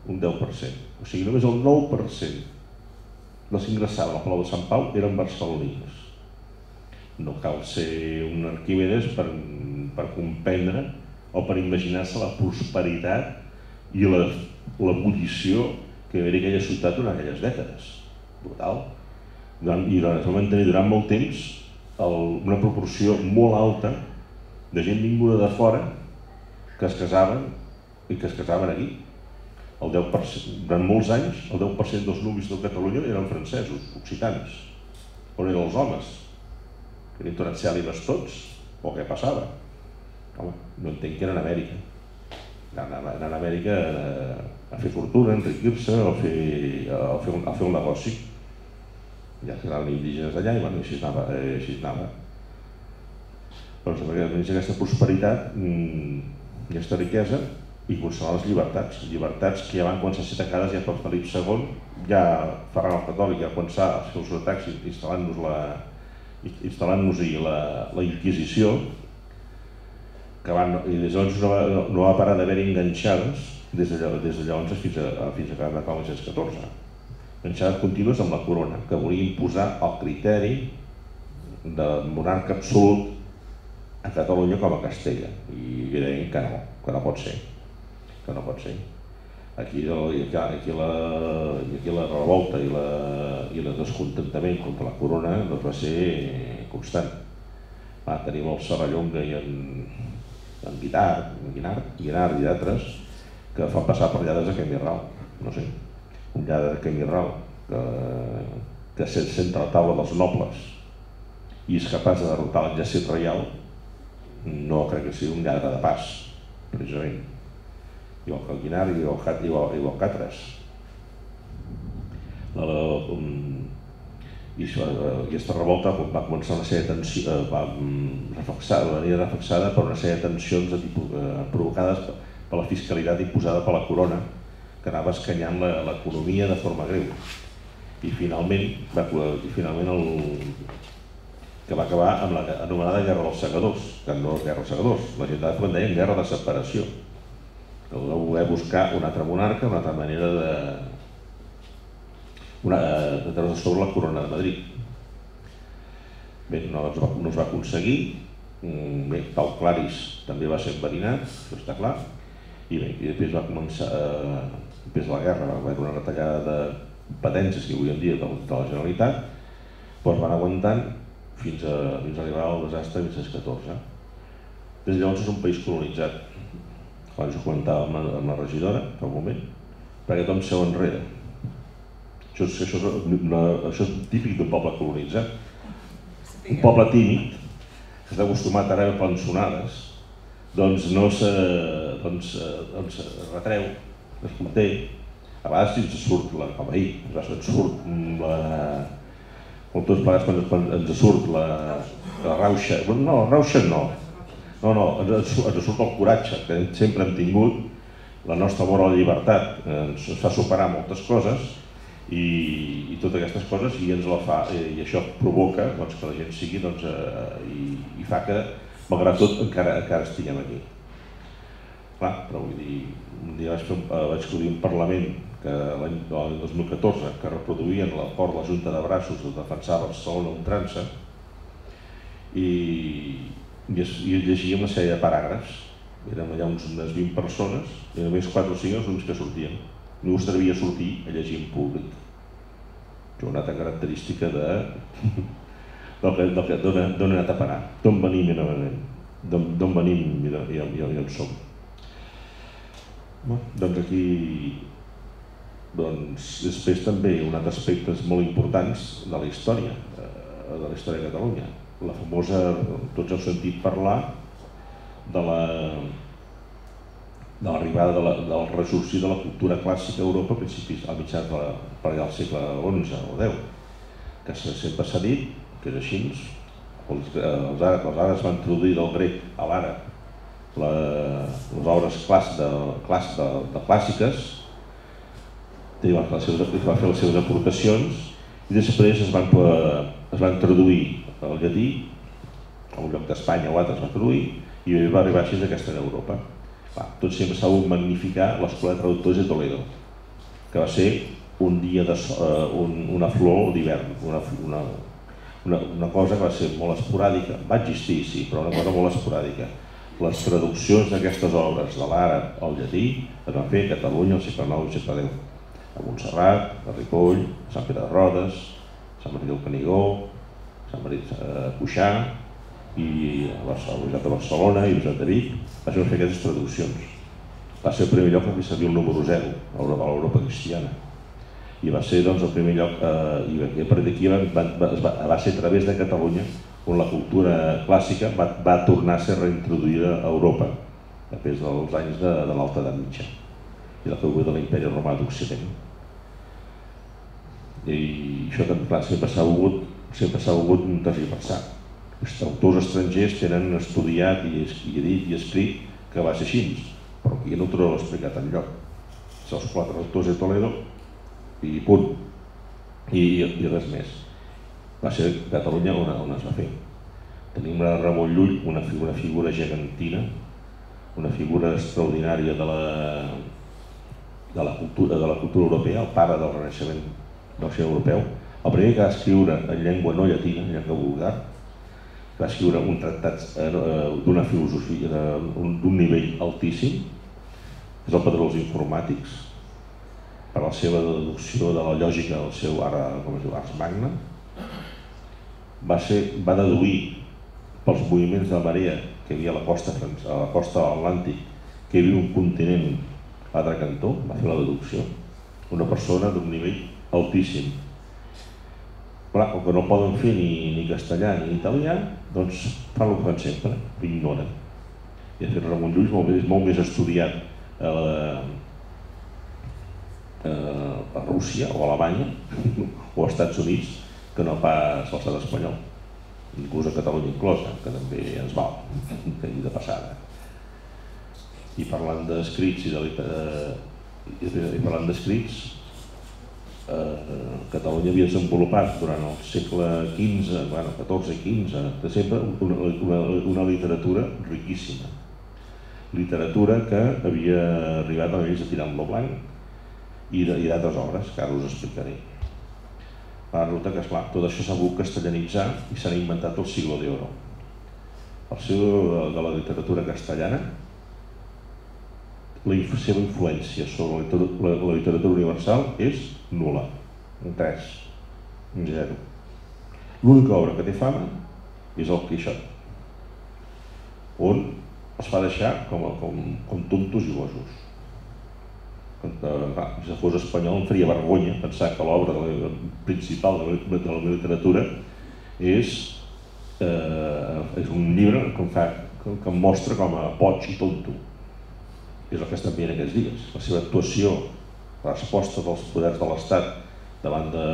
un 10%. O sigui, només el 9% dels que ingressaven al Palau de Sant Pau eren barcelonins. No cal ser un Arquímedes per, per comprendre o per imaginar-se la prosperitat i la, l'ebullició que hi havia aquella ciutat durant aquelles dècades. Brutal. I es va mantenir durant molt temps el, una proporció molt alta de gent vinguda de fora que es casaven i que es casaven aquí el 10%, durant molts anys, el 10% dels nuvis de Catalunya eren francesos, occitans. On eren els homes? Tenien torrencial i tots? O què passava? Home, no entenc que eren a Amèrica. Anaven a Amèrica a fer fortuna, a enriquir-se, a, fer, a, fer un, a fer un negoci. Ja que eren indígenes allà i bueno, així anava. Eh, així anava. Doncs aquesta prosperitat, mm, aquesta riquesa, i conservar les llibertats, llibertats que ja van començar a ser atacades ja per Felip II, ja Ferran el Catòlic ja començar els atacs instal·lant-nos la instal·lant-nos-hi la, la Inquisició, que van, i des de llavors no va, no va parar d'haver-hi enganxades des de, des de llavors fins a, fins a que va acabar el 1914. Enganxades contínues amb la corona, que volia imposar el criteri de monarca absolut a Catalunya com a Castella. I deien que no, que no pot ser que no pot ser. Aquí, aquí, la, aquí la revolta i, la, i el descontentament contra la corona doncs va ser constant. Va, tenim el Serrallonga i en, en Guitart, en Guinart, Guinart i d'altres que fan passar per lladres a Camí Ral. No sé, un lladre de Camí Ral que, que sent a la taula dels nobles i és capaç de derrotar l'exèrcit reial, no crec que sigui un lladre de pas, precisament igual que el Guinar i el, igual que altres. La, la, um, i això, eh, aquesta revolta va començar una sèrie de tensions, eh, va reflexar, venir reflexada per una sèrie de tensions tipus, eh, provocades per, la fiscalitat imposada per la corona, que anava escanyant l'economia de forma greu. I finalment, va, i finalment el, que va acabar amb la anomenada Guerra dels Segadors, que no és Guerra dels Segadors, la gent de deien Guerra de Separació, de voler buscar un altre monarca, una altra manera de, una, de treure sobre la corona de Madrid. Bé, no es va, no es va aconseguir, mm, bé, Pau Claris també va ser enverinat, això està clar, i bé, i després va començar, eh, després de la guerra va haver una retallada de competències que avui en dia de, de la Generalitat, doncs van aguantant fins a, fins a arribar al desastre de 1914. Des de llavors és un país colonitzat, quan jo comentava amb la, amb la regidora, fa un moment, perquè tothom seu enrere. Això, és, això, és, una, això és típic d'un poble colonitzat. Un poble tímid, que està acostumat a rebre pensonades, doncs no se, doncs, doncs retreu, es conté, a vegades ens surt la, com ahir, ens surt la, com tots plegats quan, ens surt la, la rauxa, no, la rauxa no, no, no, ens, ens surt el coratge que sempre hem tingut, la nostra amor a la llibertat ens fa superar moltes coses i, i totes aquestes coses i ens la fa, i, i això provoca doncs, que la gent sigui doncs, eh, i, i fa que, malgrat tot, encara, encara estiguem aquí. Clar, però vull dir, un dia vaig, eh, vaig un Parlament que l'any 2014 que reproduïen l'acord de la Junta de Braços de defensar Barcelona un trança i, i, es, i llegíem una sèrie de paràgrafs. Érem allà uns, unes 20 persones i només 4 o 5 els únics que sortien. No us atrevia sortir a llegir en públic. Jo una altra característica de... del que, del que, d'on he anat a parar, d'on venim i d'on venim i, i, i, i on som. Bueno, doncs aquí doncs, després també un altre aspectes molt importants de la història, eh, de la història de Catalunya la famosa, tots heu sentit parlar de la de l'arribada de la, del ressorgir de la cultura clàssica a Europa a principis, al mitjà de la, per allà al segle XI o X, que sempre s'ha dit que és així, els, els, àrabs, els àrabs van introduir del grec a l'àrab les obres clàs, de, clàs, de, de clàssiques, i va, fer les seves aportacions i després es van, es van traduir el llatí, a un lloc d'Espanya o altres va traduir, i va arribar així aquesta d'Europa. Tot sempre s'ha volgut magnificar l'Escola de Traductors de Toledo, que va ser un dia de, uh, un, una flor d'hivern, una, una, una, cosa que va ser molt esporàdica, va existir sí, però una cosa molt esporàdica. Les traduccions d'aquestes obres de l'àrab al llatí es van fer a Catalunya al segle IX i segle X, a Montserrat, a Ripoll, a Sant Pere de Rodes, a Sant Maria del Canigó, Sant Marit eh, Cuixà i a la Universitat de Barcelona i Universitat de Vic, vaig fer aquestes traduccions. Va ser el primer lloc que servia el número 0 a l'Europa cristiana. I va ser doncs, el primer lloc, eh, i a partir d'aquí va, va, va, va ser a través de Catalunya on la cultura clàssica va, va tornar a ser reintroduïda a Europa després dels anys de, de l'alta edat mitja i la caiguda de l'imperi romà d'Occident. I això també, clar, sempre s'ha volgut sempre s'ha volgut tergiversar. Els autors estrangers tenen estudiat i, i dit i escrit que va ser així. però aquí no ho trobo explicat enlloc. Els quatre autors de Toledo i punt. I, i res més. Va ser Catalunya on, on es va fer. Tenim a Ramon Llull, una figura, una figura gegantina, una figura extraordinària de la, de la, cultura, de la cultura europea, el pare del renaixement del ser europeu, el primer que va escriure en llengua no llatina, en llengua vulgar, va escriure un tractat eh, d'una filosofia d'un nivell altíssim, és el patró dels informàtics, per la seva deducció de la lògica del seu ara, com es diu, Ars Magna, va, ser, va deduir pels moviments de marea que hi havia a la costa, a la costa atlàntic, que hi havia un continent a l'altre cantó, va fer la deducció. Una persona d'un nivell altíssim. Clar, com que no poden fer ni, ni castellà ni italià, doncs fan el que fan sempre, ho ignoren. I de fet Ramon Llull molt, és molt més estudiat a, la, a Rússia o a Alemanya o als Estats Units que no pas a l'estat espanyol inclús a Catalunya inclosa, que també ens val, que de passada. I parlant d'escrits i, de, eh, i parlant d'escrits, Catalunya havia desenvolupat durant el segle XV, bueno, XIV i XV, de sempre una, una, una literatura riquíssima. Literatura que havia arribat a nivells de Tirant-lo Blanc i d'altres obres, que ara us explicaré. La ruta que, esclar, tot això s'ha volgut castellanitzar i s'han inventat el siglo d'oro. El siglo de la literatura castellana, la seva influència sobre la, la literatura universal és nula, un 3, un 0. L'única obra que té fama és el Quixot, on es fa deixar com, com, com tontos i bojos eh, si fos espanyol em faria vergonya pensar que l'obra principal de la, de la literatura és, eh, és un llibre que em, fa, que, que em mostra com a poig i tonto. És el que estem veient aquests dies. La seva actuació, resposta dels poders de l'Estat davant de,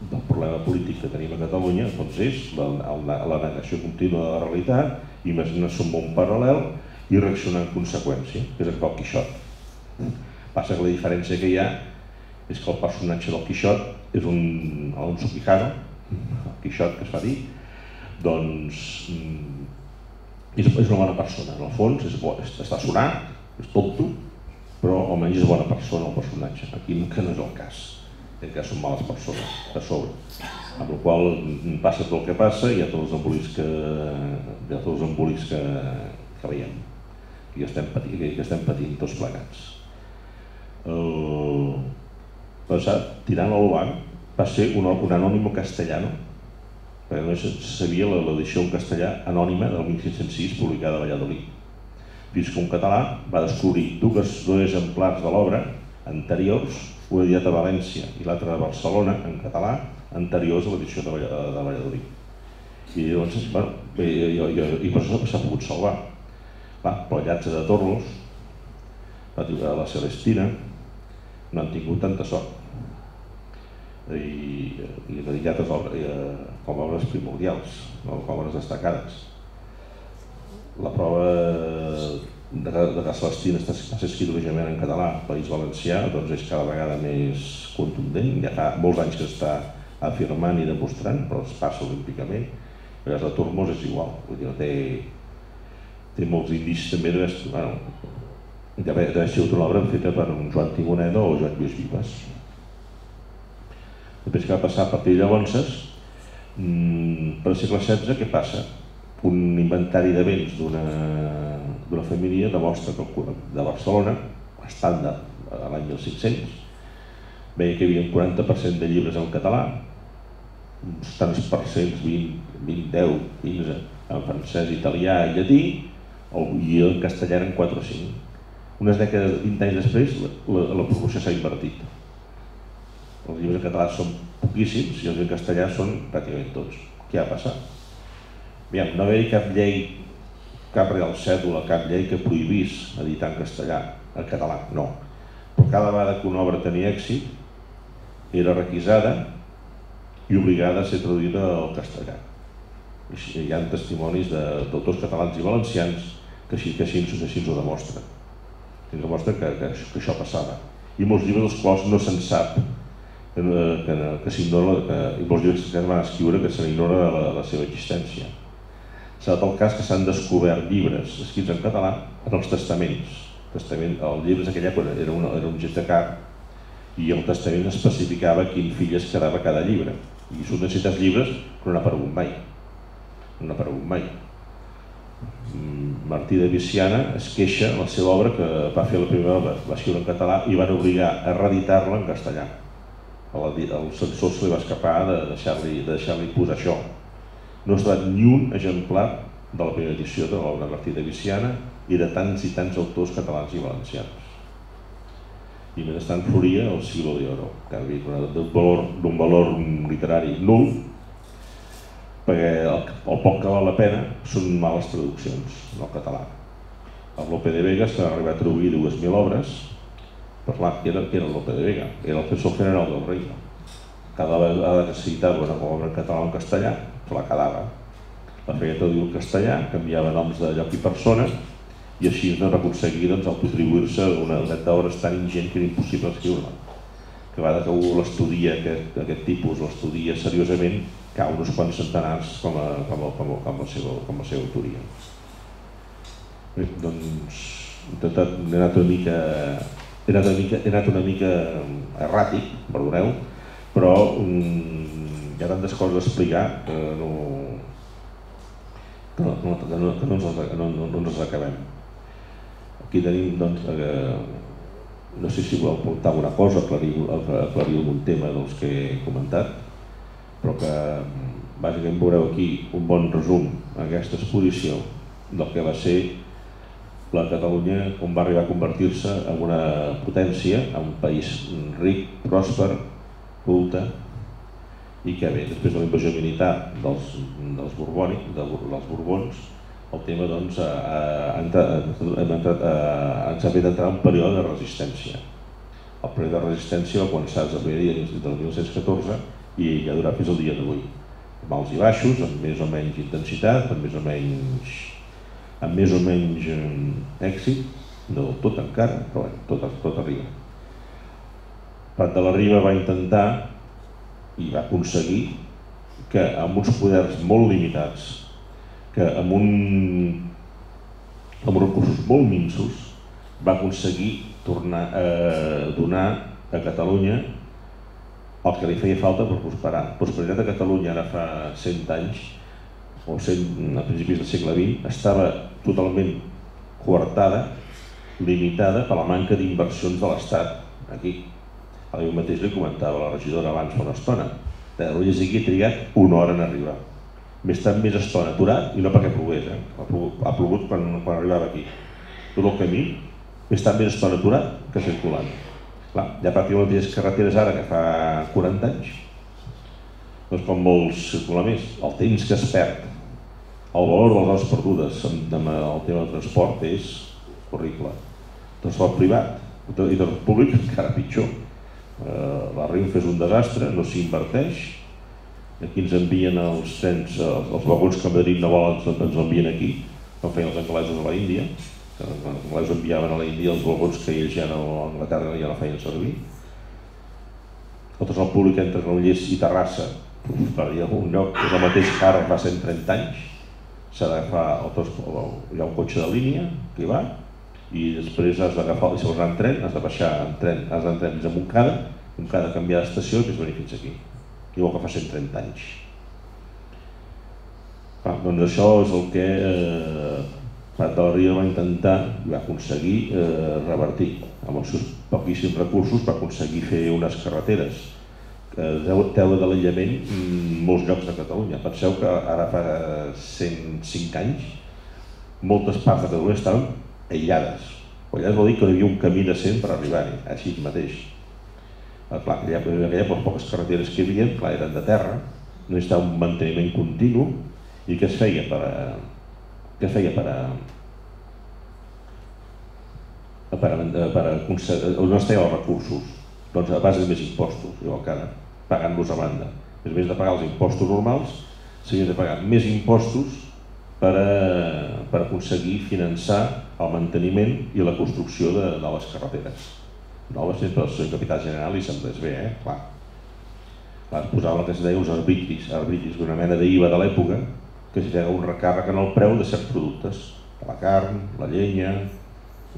del problema polític que tenim a Catalunya doncs és la, la, la negació contínua de la realitat, imaginar-se un món paral·lel i reaccionar en conseqüència, que és el Quixot. Passa que la diferència que hi ha és que el personatge del Quixot és un Alonso Quijano, el Quixot que es fa dir, doncs mm, és, és una bona persona. En el fons és bo, està sonat, és tonto, però almenys és bona persona el personatge. Aquí que no és el cas. En cas són males persones, a sobre. Amb la qual mm, passa tot el que passa i hi ha tots els embolis que, hi ha tots els embolis que, que veiem, que estem patint, que estem patint tots plegats el passat, tirant al banc, va ser un, un anònimo castellano, perquè no sabia l'edició en castellà anònima del 1506 publicada a Valladolid. Fins que un català va descobrir dues, exemplars de l'obra anteriors, un editat a València i l'altre a Barcelona, en català, anteriors a l'edició de, de Valladolid. I llavors, bueno, i, i, i, i per això s'ha pogut salvar. Va, plallats de Torlos, a la Celestina, no han tingut tanta sort i, i dedicat obres, eh, com a obres primordials, com a obres destacades. La prova de de que Celestina està, escrit originalment en català al País Valencià doncs és cada vegada més contundent, ja fa molts anys que està afirmant i demostrant, però es passa olímpicament. I el Tormos és igual, vull dir, té, té molts indicis també de, bueno, d'haver sigut una obra feta per un Joan Timoneda o Joan Lluís Vives. Després que va passar a partir de llavors, mmm, per segle XVI, què passa? Un inventari de béns d'una família demostra que de Barcelona, estàndard a l'any 1500, veia que hi havia un 40% de llibres en català, uns tants percents, 20, 20, 10, 15, en francès, italià i llatí, i en castellà eren 4 o 5 unes dècades, 20 anys després, la, la proporció s'ha invertit. Els llibres en català són poquíssims i els en castellà són pràcticament tots. Què ha passat? Aviam, no haver-hi cap llei, cap real cèdula, cap llei que prohibís editar en castellà, en català, no. Però cada vegada que una obra tenia èxit era requisada i obligada a ser traduïda al castellà. Hi ha testimonis d'autors catalans i valencians que així, que així, així ho demostren que mostra que, que, que això passava. I molts llibres dels quals no se'n sap, que, que, que s'ignora, i molts llibres que es van escriure que se n'ignora la, la seva existència. S'ha el cas que s'han descobert llibres escrits en català en els testaments. Testament, el llibre d'aquella època era, un, era un objecte car i el testament especificava quin fill es quedava cada llibre. I són necessitats llibres que no n'ha aparegut mai. No n'ha aparegut mai. Mm, Martí de Viciana es queixa la seva obra que va fer la primera obra, va escriure en català i van obligar a reeditar-la en castellà. El, censor se li va escapar de deixar-li de deixar posar això. No ha estat ni un exemplar de la primera edició de l'obra Martí de Viciana i de tants i tants autors catalans i valencians. I mentrestant floria el siglo de oro, que havia d'un valor, valor literari nul, perquè el, el poc que val la pena són males traduccions en el català. El Lope de Vega s'ha arribat a traduir 2.000 obres, però clar, que era, que era el Lope de Vega, era el professor general del rei. Cada vegada necessitava una obra en català o en castellà, se la quedava. La feia traduir en castellà, canviava noms de lloc i persona, i així no aconseguir doncs, autoatribuir-se una d'obres tan ingent que era impossible escriure-la. Que a vegades que algú l'estudia, aquest, aquest tipus, l'estudia seriosament, cau uns quants centenars com a, com a, com a, com a, seva, com a seva autoria. Bé, doncs, he intentat, he anat una mica, he anat una mica, he anat una mica erràtic, perdoneu, però um, hi ha tantes coses a explicar que no, que no, que no, que no, que no, ens, les, no, no, no ens les acabem. Aquí tenim, doncs, eh, no sé si voleu apuntar alguna cosa, aclarir, aclarir algun tema dels que he comentat, però que bàsicament veureu aquí un bon resum aquesta exposició del que va ser la Catalunya com va arribar a convertir-se en una potència, en un país ric, pròsper, culte i que bé, després de la invasió militar dels, dels, borbònics, dels borbons, el tema doncs, ha, ha, entrat, ha, ens ha fet entrar un període de resistència. El període de resistència va començar primer dia del 1914 i ja durà fins al dia d'avui. Amb alts i baixos, amb més o menys intensitat, amb més o menys, amb més o menys eh, èxit, no tot encara, però bé, tot, tot arriba. Prat de la Riba va intentar i va aconseguir que amb uns poders molt limitats que amb, un, amb recursos molt minsos va aconseguir tornar a donar a Catalunya el que li feia falta per prosperar. La prosperitat de Catalunya ara fa 100 anys, o 100, a principis del segle XX, estava totalment coartada, limitada per la manca d'inversions de l'Estat aquí. Jo mateix li comentava la regidora abans fa una estona. Catalunya s'hi ha trigat una hora en arribar m'he estat més estona aturat i no perquè plogués, eh? ha plogut, ha plogut quan, quan arribava aquí. Tot el camí m'he estat més estona aturat que circulant. Clar, ja pràcticament les carreteres ara que fa 40 anys, doncs com molts circular més, el temps que es perd, el valor de les hores perdudes el tema del transport és horrible. Transport privat i transport públic encara pitjor. Eh, la Renfe és un desastre, no s'inverteix, aquí ens envien els trens, els, els vagons que a Madrid no volen, ens, ens envien aquí, com feien els anglesos a la Índia, que els anglesos enviaven a la Índia els vagons que ells ja no, a Anglaterra ja no feien servir. El el públic entre Granollers i Terrassa, per dir un lloc, és el mateix car fa 130 anys, s'ha d'agafar, hi ha un cotxe de línia que va, i després has d'agafar, si vols anar en tren, has de baixar en tren, has d'entrar fins a Montcada, Montcada canviar d'estació i després venir fins aquí igual que fa 130 anys. Ah, doncs això és el que eh, de la Ria va intentar i va aconseguir eh, revertir amb els seus poquíssims recursos va aconseguir fer unes carreteres que treure de l'aïllament mm, molts llocs de Catalunya. Penseu que ara fa 105 anys moltes parts de Catalunya estaven aïllades. Aïllades vol dir que no hi havia un camí decent per arribar-hi, així mateix. Eh, clar, que hi havia, aquella, les poques carreteres que hi havia, clar, eren de terra, no necessitava un manteniment continu, i què es feia per a, què es feia per a, per a, per a on es feien els recursos? Doncs a base de més impostos, igual que pagant-los a banda. A més de pagar els impostos normals, s'havia de pagar més impostos per a, per aconseguir finançar el manteniment i la construcció de noves carreteres. Noves sempre el capital general i és bé, eh? clar. es posava el que es deia uns arbitris, arbitris una mena d'IVA de l'època, que es feia un recàrrec en el preu de certs productes, la carn, la llenya,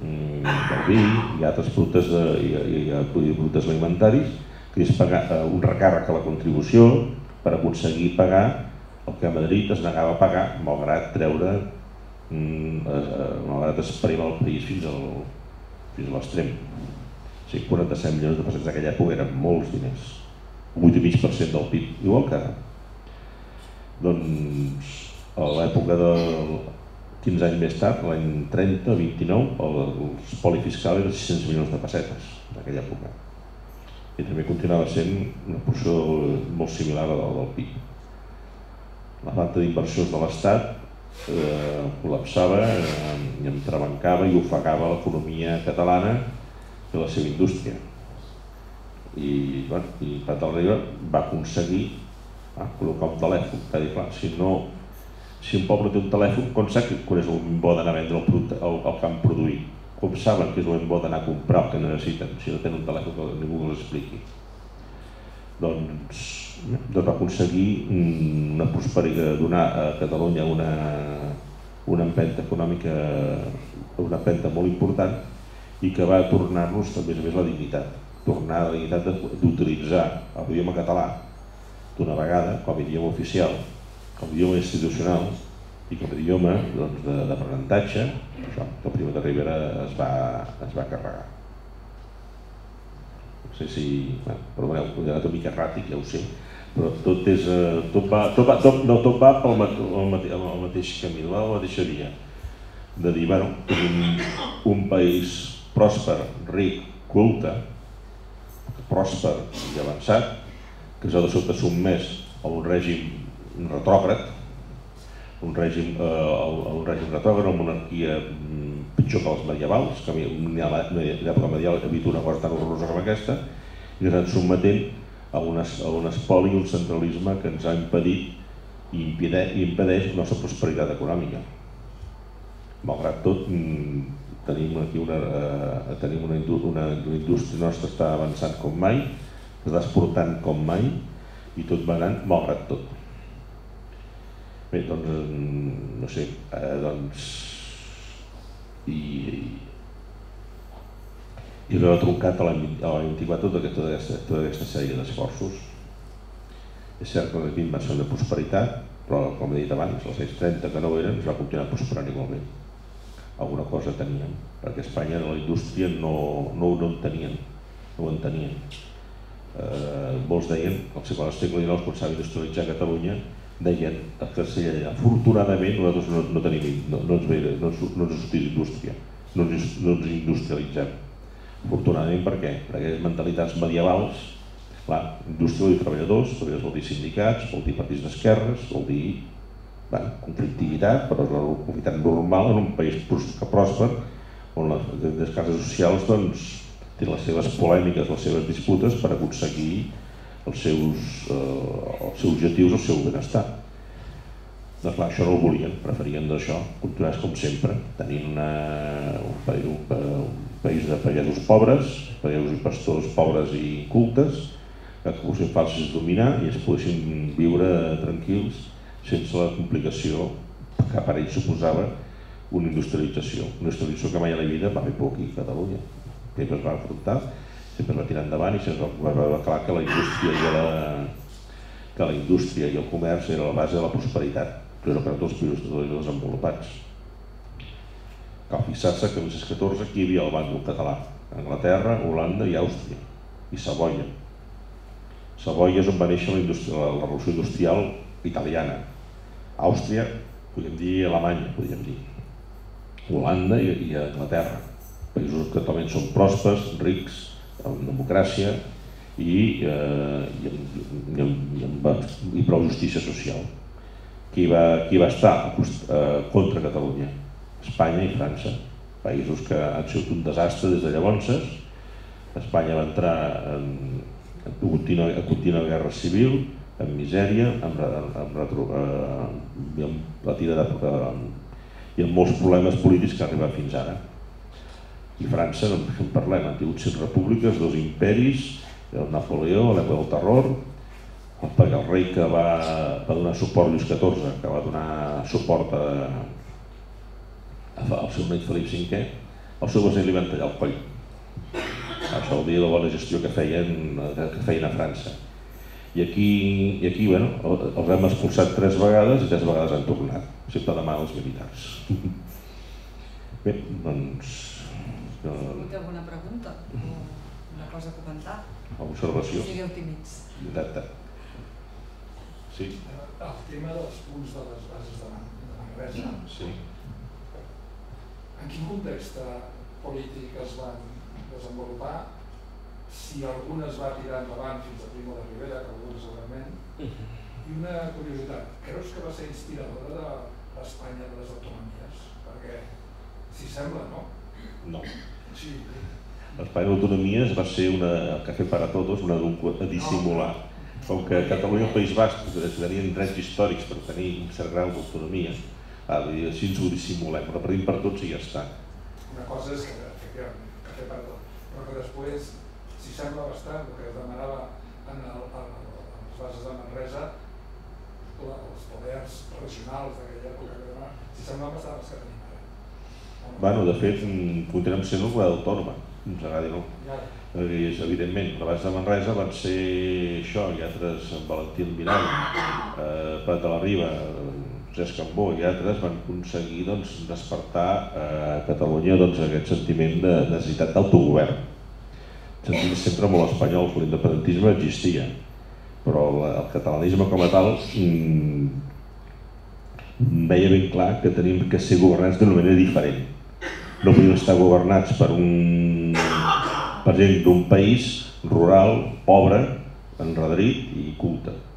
mm, el vi i altres productes, i, i, i productes alimentaris, que és pagar eh, un recàrrec a la contribució per aconseguir pagar el que Madrid es negava a pagar, malgrat treure, malgrat esperim el país fins, al, fins a l'extrem. O sigui, 47 milions de pessetes d'aquella època eren molts diners, 8,5% del PIB, igual que ara. Doncs a l'època del 15 anys més tard, l'any 30, 29, el espoli fiscal era 600 milions de pessetes d'aquella època. I també continuava sent una porció molt similar a la del PIB. La falta d'inversions de l'Estat eh, col·lapsava eh, i entrebancava i ofegava l'economia catalana i la seva indústria. I, bueno, i Patal Riba va aconseguir ah, col·locar un telèfon, que dir, clar, si no si un poble té un telèfon, com sap quan és el bo d'anar a vendre el, producte, el, el que han produït? Com saben que és el bo d'anar a comprar el que necessiten, si no tenen un telèfon que ningú els expliqui? Doncs, doncs va aconseguir mm, una prosperitat, donar a Catalunya una, una empenta econòmica, una empenta molt important i que va tornar-nos també a més la dignitat, tornar la dignitat d'utilitzar l'idioma català d'una vegada com a idioma oficial com a idioma institucional i com a idioma doncs, d'aprenentatge, això que el primer de Rivera es va, es va carregar. No sé si... Bueno, perdoneu, he anat una mica erràtic, ja ho sé, però tot, és, eh, tot, va, tot, va, tot, no, tot va pel mate, el, mate, el mateix camí, la mateixa via. De dir, bueno, un, un país pròsper, ric, culte, pròsper i avançat, que s'ha de sota sotmès a un règim retrògrad, un règim, eh, un règim retrògrad, una monarquia mm, pitjor que els medievals, que a l'època medieval he vist una cosa tan horrorosa com aquesta, i ens han sotmetent a, una, a un espoli un centralisme que ens ha impedit i impedeix, impedeix la nostra prosperitat econòmica. Malgrat tot, mm, tenim aquí una, eh, tenim una, una, una indústria nostra està avançant com mai, està exportant com mai i tot va anant malgrat tot. Bé, doncs, no sé, eh, doncs... I, i veu truncat a l'any 24 tota aquesta, tota aquesta, tota aquesta sèrie d'esforços. És cert que aquí va ser una prosperitat, però com he dit abans, els anys 30 que no eren, es va continuar prosperant igualment. Alguna cosa teníem, perquè Espanya la indústria no, no, no en tenien, no en tenien. Eh, molts deien, al segle XIX, quan s'ha a Catalunya, deien els castellers allà, afortunadament nosaltres no, no tenim, no, no ens ve, no, no ens sortim indústria, no no ens industrialitzem. Afortunadament per què? Perquè aquestes mentalitats medievals, clar, indústria dir treballadors, treballadors vol dir sindicats, vol dir partits d'esquerres, vol dir bueno, conflictivitat, però és la conflictivitat normal en un país que pròsper, on les, les cases socials doncs, tenen les seves polèmiques, les seves disputes per aconseguir els seus, eh, els seus objectius, el seu benestar. Doncs clar, això no ho volien, preferien d'això, continuar com sempre, tenint una, un, un, un país de pagesos pobres, pagesos i pastors pobres i cultes, que fàcils de dominar i es poguessin viure tranquils sense la complicació que per ells suposava una industrialització, una industrialització que mai a la vida va fer por aquí a Catalunya. Sempre es va afrontar sempre va tirar endavant i se'ns va veure clar que la indústria i la, que la indústria i el comerç era la base de la prosperitat, però per a tots els països desenvolupats. Cal fixar-se que en 1914 aquí hi havia el bàndol català, Anglaterra, Holanda i Àustria, i Savoia. Savoia és on va néixer la, la, la revolució industrial italiana. Àustria, podríem dir Alemanya, podríem dir. Holanda i, i Anglaterra. Països que actualment són pròspers, rics, amb democràcia i, eh, i, amb, i, amb, i, amb, i prou justícia social. Qui va, qui va estar eh, contra Catalunya? Espanya i França, països que han sigut un desastre des de llavors. Espanya va entrar en, en contínua, en contínua guerra civil, en misèria, amb, amb, amb, amb la tira de, i amb molts problemes polítics que arriba fins ara. I França, no en parlem, han tingut cinc repúbliques, dos imperis, el Napoleó, l'època del terror, el, el rei que va, va donar suport a Lluís XIV, que va donar suport a, al seu marit Felip V, el seu besnet li van tallar el coll. Això el dia de la bona gestió que feien, que feien a França. I aquí, i aquí bueno, els hem expulsat tres vegades i tres vegades han tornat, excepte demà els militars. Bé, doncs... No... Té alguna pregunta o una cosa a comentar? Observació. Sigueu tímids. Exacte. Sí. El tema dels punts de les bases de Manresa. Sí en quin context polític es van desenvolupar, si algunes va tirar endavant fins a Primo de Rivera, que alguns segurament, i una curiositat, creus que va ser inspiradora de l'Espanya de les autonomies? Perquè, si sembla, no? No. Sí. L'Espanya d'autonomies va ser una, el cafè per a tots, una a dissimular. Com que Catalunya i el País Basc tenien drets històrics per tenir un cert grau d'autonomia, Dir, així ens ho dissimulem, repartim per tots i ja està. Una cosa és que, que, que fer per tot, però que després, si sembla bastant, el que es demanava en, el, en, en les bases de Manresa, la, els poders regionals d'aquella època, si sembla bastant els que tenim ara. Bueno, de fet, continuem sent una comunitat autònoma, ens agradi no. Ja. Perquè és, evidentment, la base de Manresa van ser això, i altres, Valentí Mirall, eh, Prat de la Riba, Josep Cambó i altres van aconseguir doncs, despertar a Catalunya doncs, aquest sentiment de necessitat d'autogovern. Sentiment sempre molt espanyol, que l'independentisme existia, però el catalanisme com a tal mmm, veia ben clar que tenim que ser governats d'una manera diferent. No podíem estar governats per un per gent d'un país rural, pobre, enredrit i culte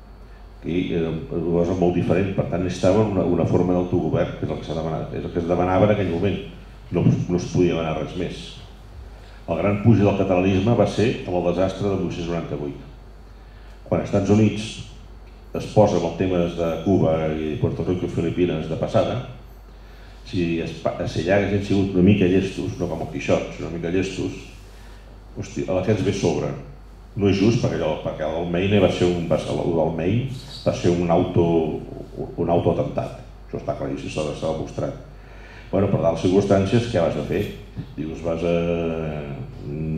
i era una cosa molt diferent, per tant necessitava una, una forma d'autogovern, que és el que demanat, és el que es demanava en aquell moment, no, no es podia demanar res més. El gran puja del catalanisme va ser amb el desastre de 1898. Quan als Estats Units es posa amb els temes de Cuba i Puerto Rico i Filipines de passada, si, es, si allà haguessin sigut una mica llestos, no com el Quixot, sinó una mica llestos, hosti, a la que ens ve sobre, no és just perquè, allò, perquè el Maine va ser un, va ser, el Maine va ser un auto un autoatemptat, això està claríssim, s'ha demostrat. Bueno, per les circumstàncies, què vas a fer? Dius, vas a...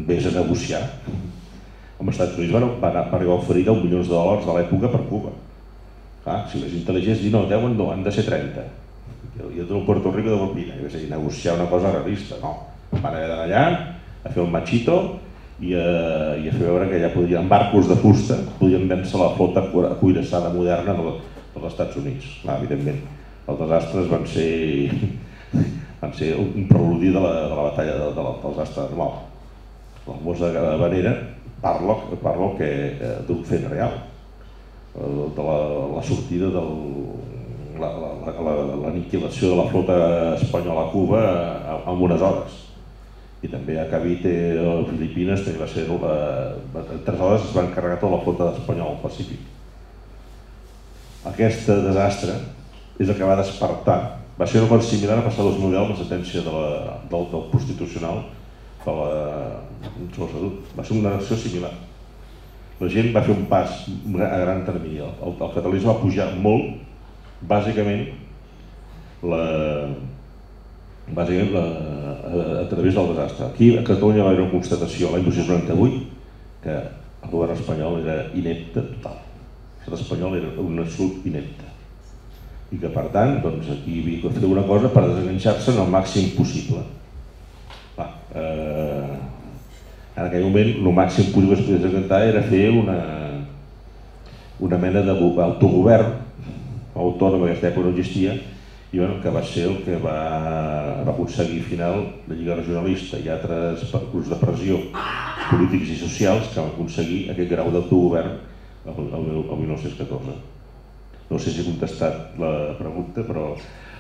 vés a negociar amb els Estats Units. Bueno, va, anar, a oferir 10 milions de dòlars de l'època per Cuba. Clar, si les intel·ligents dir no, 10 no, han de ser 30. I el Puerto Rico de Volpina, és a dir, negociar una cosa realista, no. Van haver d'anar allà a fer un machito i a, i a fer veure que ja podien, amb barcos de fusta, podien vèncer la flota cuirassada moderna de, dels Estats Units. Clar, evidentment, els desastres van ser, van ser un preludi de la, de la batalla de, de, del desastre de Mort. La famosa Vanera parla, parla que eh, d'un fet real, eh, de la, la sortida del, l'aniquilació la, la, la, de la flota espanyola a Cuba en unes hores i també a Cavite o Filipines també va ser la, tres hores es van carregar tota la flota espanyol al Pacífic. Aquest desastre és el que va despertar, va ser una cosa similar a passar 2010 amb la sentència de la, del, del Constitucional de la, va ser una acció similar. La gent va fer un pas a gran termini, el, el, el catalanisme va pujar molt, bàsicament la, bàsicament la, a, a través del desastre. Aquí a Catalunya va haver una constatació l'any 1998 que el govern espanyol era inepte total. L'estat espanyol era un absolut inepte. I que per tant, doncs, aquí havia que fer una cosa per desenganxar-se el màxim possible. Va, eh, en aquell moment el màxim possible que es podia desenganxar era fer una, una mena d'autogovern autònom que aquesta època no existia i bueno, que va ser el que va, va aconseguir al final la Lliga Regionalista i altres grups de pressió polítics i socials que van aconseguir aquest grau d'autogovern el, el, el 1914. No sé si he contestat la pregunta, però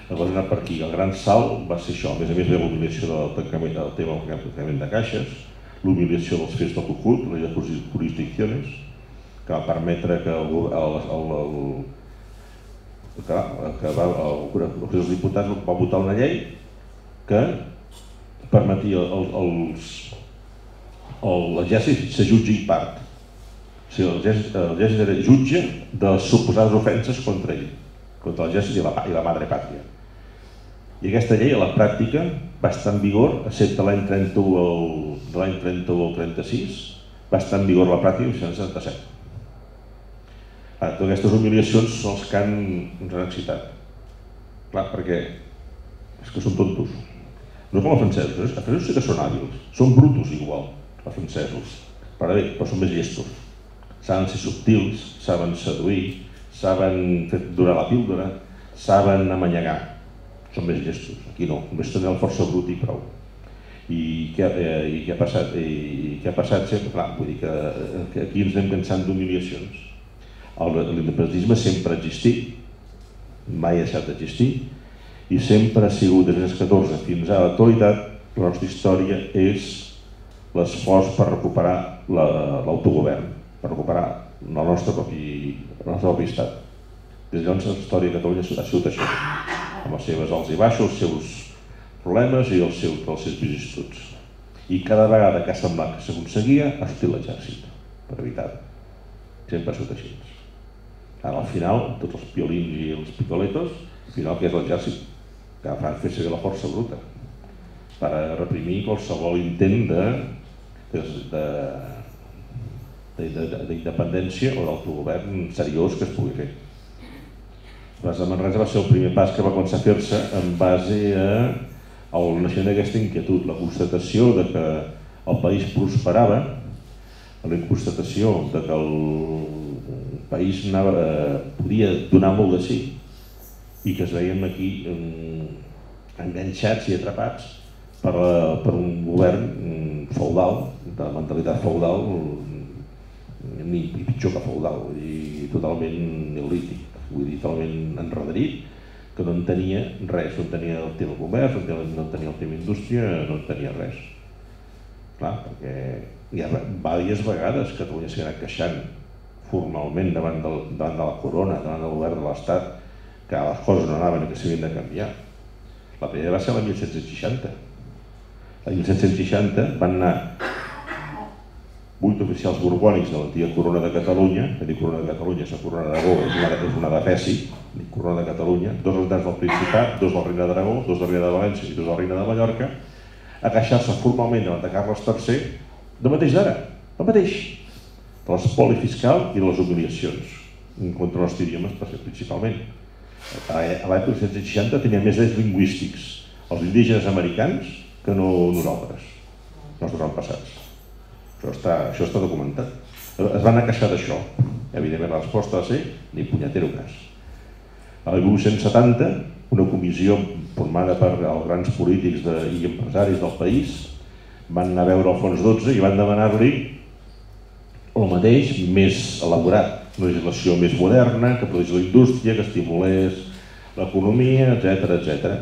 la cosa per aquí. El gran salt va ser això, a més a més l'humiliació del tancament del tema del tancament de caixes, l'humiliació dels fets del Cucut, les jurisdiccions, que va permetre que el, el, el, el que, que va, el Congrés dels Diputats va votar una llei que permetia els, l'exèrcit se jutja i part. O sigui, l'exèrcit era jutge de suposades ofenses contra ell, contra l'exèrcit i, la, i la madre pàtria. I aquesta llei a la pràctica va estar en vigor, excepte l'any 31 al, l'any 31 al 36, va estar en vigor la pràctica en 1977. Totes aquestes humiliacions són els que han, ens han excitat. Clar, perquè és que són tontos. No com els francesos, els francesos sí que són hàbils, són brutos igual, els francesos, però bé, però són més llestos. Saben ser subtils, saben seduir, saben fer durar la píldora, saben amanyegar. Són més llestos, aquí no, només tenen la força bruta i prou. I què, eh, i què ha passat? I què ha passat sempre? Clar, vull dir que, que aquí ens anem cansant d'humiliacions L'independentisme sempre ha existit, mai ha deixat d'existir, i sempre ha sigut des dels 14 fins a l'actualitat, la nostra història és l'esforç per recuperar l'autogovern, la, per recuperar el nostre propi, el propi estat. Des de llavors la història de Catalunya ha sigut això, amb els seus alts i baixos, els seus problemes i els seus, els seus vicissituds. I cada vegada que semblat que s'aconseguia, ha sortit l'exèrcit, per evitar-ho. Sempre ha sigut així. Al final, tots els piolins i els picoletos, al final que és l'exèrcit que fan fer servir la força bruta per reprimir qualsevol intent de, de, d'independència o d'autogovern seriós que es pugui fer. Res de Manresa va ser el primer pas que va començar a fer-se en base a, al naixement d'aquesta inquietud, la constatació de que el país prosperava, la constatació de que el país anava, eh, podia donar molt de sí i que es veiem aquí enganxats i atrapats per, per un govern mm, feudal, de mentalitat feudal, mm, ni pitjor que feudal, i totalment neolític, vull dir, totalment enredarit, que no en tenia res, no en tenia el tema comerç, no en no en tenia el tema indústria, no en tenia res. Clar, perquè hi ha diverses vegades que Catalunya s'ha anat queixant formalment davant, del, davant de la corona, davant del govern de l'Estat, que les coses no anaven i que s'havien de canviar. La primera va ser la 1760. La 1760 van anar vuit oficials borbònics de l'antiga corona de Catalunya, que diu corona de Catalunya, la corona d'Aragó és una, és una de Pesi, corona de Catalunya, dos representants del Principat, dos del Reina d'Aragó, dos del Reina de València i dos del Reina de Mallorca, a queixar-se formalment davant de Carles III, del mateix d'ara, el mateix, de l'espoli fiscal i les humiliacions contra el nostre idioma principalment. A de 1760 tenia més drets lingüístics els indígenes americans que no nosaltres, els nostres avantpassats. Això està, això està documentat. Es van queixar d'això. Evidentment la resposta va ser ni punyetero cas. A 1870, una comissió formada per els grans polítics de, i empresaris del país van anar a veure el fons 12 i van demanar-li el mateix, més elaborat, una legislació més moderna, que produís la indústria, que estimulés l'economia, etc etc.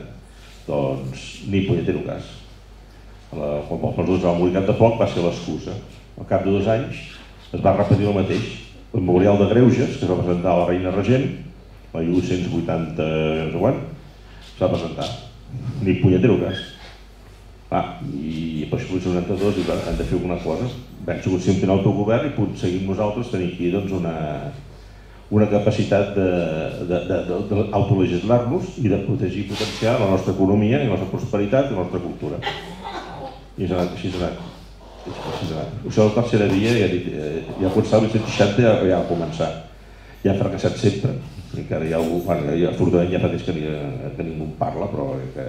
Doncs ni punyetero cas. La, quan el Fons va morir cap de poc va ser l'excusa. Al cap de dos anys es va repetir el mateix. El Memorial de Greuges, que es va presentar a la reina regent, l'any 1880, no sé quan, es va presentar. Ni punyetero cas. Ah, I per això 92 diu, han de fer alguna cosa. Que si un autogovern i seguim nosaltres tenir aquí doncs, una, una capacitat d'autolegislar-nos i de protegir i potenciar la nostra economia, i la nostra prosperitat i la nostra cultura. I és anat, així és anat. Així és anat. Això la tercera via, ja, dit, eh, ja començava el 160 ja, ja va començar. Ja ha fracassat sempre. Encara hi ha algú, bueno, ja, ja fa temps que, ni, que ningú en parla, però que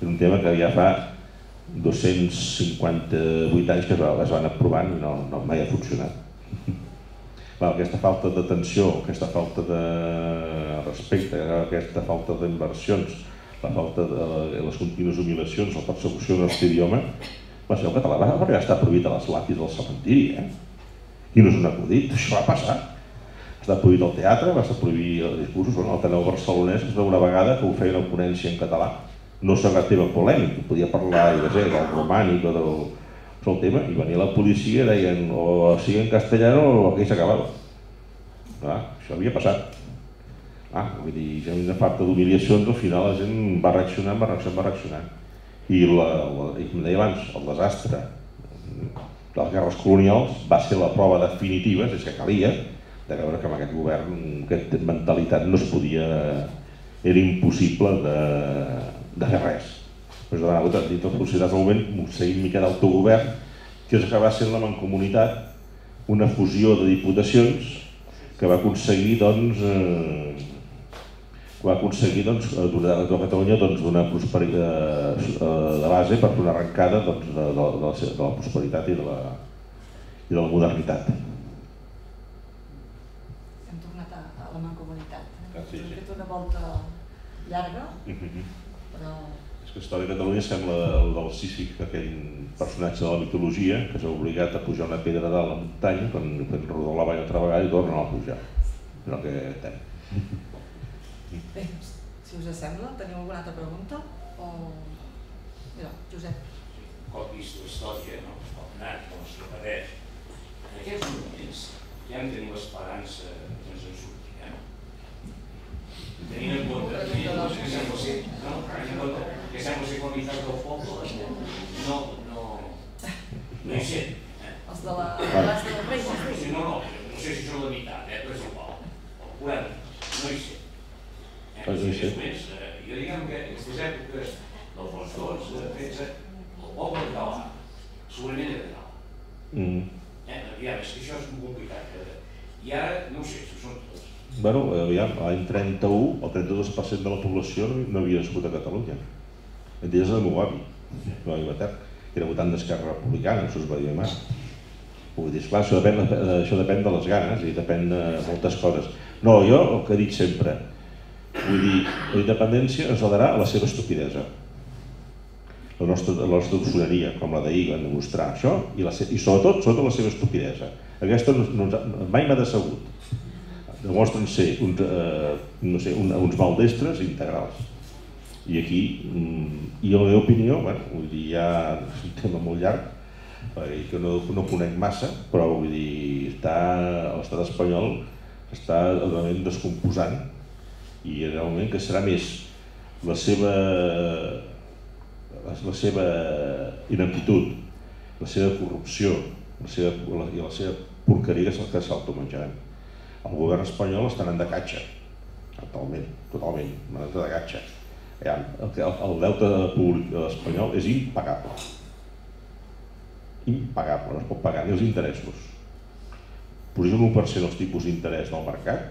és un tema que ja fa 258 anys que es, van aprovant i no, no mai ha funcionat. Clar, aquesta falta d'atenció, aquesta falta de respecte, aquesta falta d'inversions, la falta de les contínues humiliacions, la persecució del nostre idioma, ser el català va arribar a estar prohibit a les lápis del cementiri, eh? I no és un acudit, això va passar. Està prohibit el teatre, va estar prohibit els discursos, el Ateneu Barcelonès, una vegada que ho feia una ponència en català, no serà tema polèmic, podia parlar jo sé, del romànic o del, del tema, i venia la policia i deien o sigui en castellano o aquí s'acabava. Clar, això havia passat. Ah, vull dir, ja una falta d'humiliacions, al final la gent va reaccionar, va reaccionar, va reaccionar. I, la, la, i com deia abans, el desastre de les guerres colonials va ser la prova definitiva, és que calia, de veure que amb aquest govern aquesta mentalitat no es podia... era impossible de, de fer res. Pues de la dit les possibilitats del moment, seguint mica d'autogovern, que es acaba sent la mancomunitat, una fusió de diputacions que va aconseguir doncs, eh, va aconseguir doncs, donar a Catalunya doncs, donar prosperitat eh, de base per una arrencada doncs, de, de, de, la, de la prosperitat i de la, i de la modernitat. Hem tornat a, a la mancomunitat. Eh? Ah, sí, sí. Hem fet una volta llarga, Mm -hmm. Però És que la història de Catalunya sembla el del Sísic, aquell personatge de la mitologia que s'ha obligat a pujar una pedra de la muntanya quan, quan rodó la vall altra vegada i torna a pujar. És el que tem. bé, si us sembla, teniu alguna altra pregunta? O... Mira, Josep. cop vist la història, no? el nat, no es repeteix. En aquests moments ja en tenim l'esperança que ens en sortirem. Tenint en compte que sembla ser, no? Tenint en compte que sembla ser que la meitat del poble no, no, no hi sent. Eh? Els de la classe del rei, Sí, no, no, no sé si són la meitat, eh? però és igual. El 40, no hi sent. Eh? Pues no hi sent. Més, eh, jo diguem que aquestes èpoques del fons tots, de 13, el poble català, segurament era català. Mm. Eh? Ja, és que això és molt complicat. Eh? I ara, no ho sé, si ho són tots. Bueno, aviam, l'any 31, el 32% de la població no, havia nascut a Catalunya. Entre ells el meu avi, no a Anglaterra, que era votant d'Esquerra Republicana, això es va dir mà. Vull dir, esclar, això depèn, això depèn de les ganes i depèn de moltes coses. No, jo el que he dit sempre, vull dir, la independència ens la a la seva estupidesa. La nostra, la nostra dubsoneria, com la d'ahir, van demostrar això, i, la, i sobretot, sobretot la seva estupidesa. Aquesta no, no, mai m'ha decebut demostren ser uns, eh, no sé, un, uns maldestres integrals. I aquí, mm, i la meva opinió, bueno, vull dir, ja és un tema molt llarg, perquè que no, no conec massa, però vull dir, està, l'estat espanyol està realment descomposant i realment que serà més la seva, la, la seva ineptitud, la seva corrupció la seva, la, i la seva porqueria que, que s'automenjaran el govern espanyol està anant de catxa, totalment, totalment, anant de catxa. El, el, deute públic espanyol és impagable. Impagable, no es pot pagar ni els interessos. Posar un 1% els tipus d'interès del mercat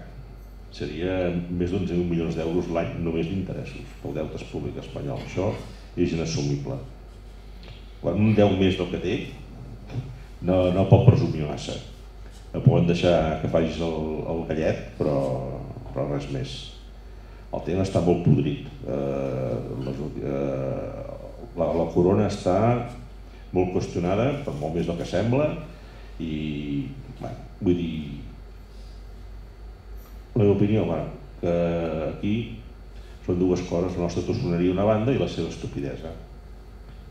seria més d'11.000 milions d'euros l'any només d'interessos pel deute públic espanyol. Això és inassumible. Quan un deu més del que té, no, no pot presumir massa no poden deixar que facis el, el gallet, però, però res més. El tema està molt podrit. Eh, eh, la, la corona està molt qüestionada, per molt més del que sembla, i bueno, vull dir, la meva opinió, bueno, que aquí són dues coses, la nostra tossoneria una banda i la seva estupidesa.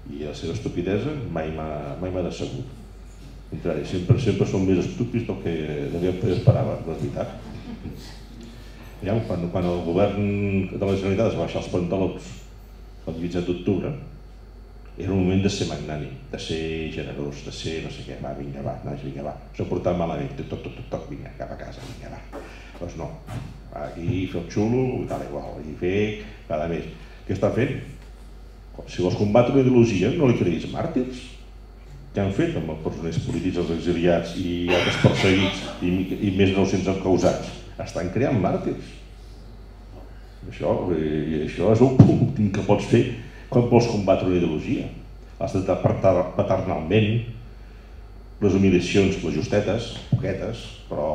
I la seva estupidesa mai m'ha decebut contrari, sempre, sempre són més estúpids del que, del que esperava, és veritat. Ja, quan, quan el govern de la Generalitat es va baixar els pantalons el 17 d'octubre, era un moment de ser magnànim, de ser generós, de ser no sé què, va, vinga, va, nois, vinga, va. S'ha portat malament, tot, tot, tot, tot, vinga, cap a casa, vinga, va. Doncs no, aquí fer el xulo, i tal, igual, i fer cada mes. Què està fent? Si vols combatre una ideologia, no li creguis màrtirs que han fet amb els presoners polítics, els exiliats i altres perseguits i, i més de 900 encausats. Estan creant màrtirs. Això, eh, això és un que pots fer quan vols combatre una ideologia. Has de paternalment les humiliacions, les justetes, poquetes, però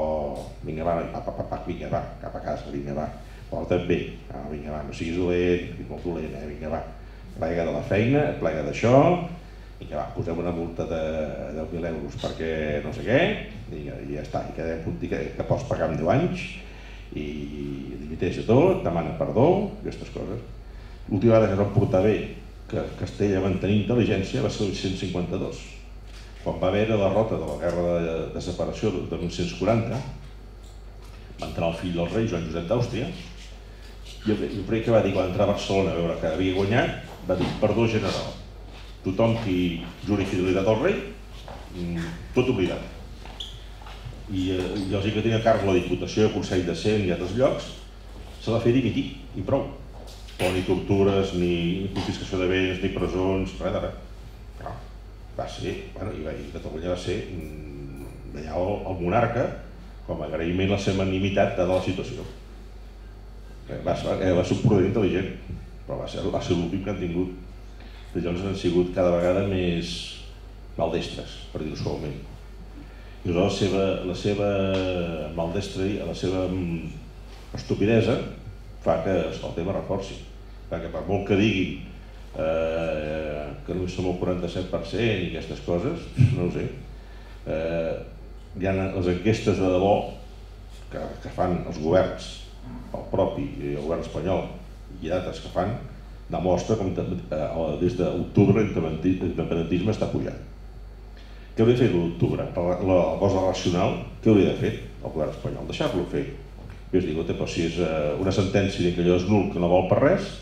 vinga va, pa, pa, pa, vinga va, cap a casa, vinga va, porta't bé, ah, vinga va, no siguis dolent, molt dolent, eh, vinga va, plega de la feina, plega d'això, vinga va, posem una multa de 10.000 euros perquè no sé què, i, i ja està, i quedem punt que, que pots pagar en 10 anys, i dimiteix de tot, demana perdó, aquestes coses. L'última vegada que es va portar bé que Castella va tenir intel·ligència va ser el 152, quan va haver la derrota de la guerra de, de separació de 1940, va entrar el fill del rei, Joan Josep d'Àustria, jo, jo crec que va dir quan entrar a Barcelona a veure que havia guanyat, va dir perdó general. Tothom qui juri fidelitat al rei, mm, tot oblidat. I, eh, i els que tenia a càrrec la Diputació, el Consell de Cent i altres llocs, se l'ha fet dimitir, i prou. Però ni tortures, ni confiscació de béns, ni presons, res de res. Però va ser, bueno, i, va, i Catalunya va ser mm, allà el, el monarca com a agraïment la seva magnimitat de la situació. Eh, va, va, eh, va ser un prudent intel·ligent, però va ser, va ser l'últim que han tingut. Llavors han sigut cada vegada més maldestres, per dir-ho suaument. I la seva, la seva maldestra, la seva mm, estupidesa, fa que el tema reforci. Perquè per molt que diguin eh, que només som el 47% i aquestes coses, no ho sé, eh, hi ha les enquestes de debò que, que fan els governs, el propi el govern espanyol i d'altres que fan, demostra com eh, des d'octubre l'independentisme està pujant. Què hauria fer l'octubre? La cosa racional, què hauria de fer el govern espanyol? Deixar-lo fer. I es diu, però si és eh, una sentència que allò és nul, que no vol per res,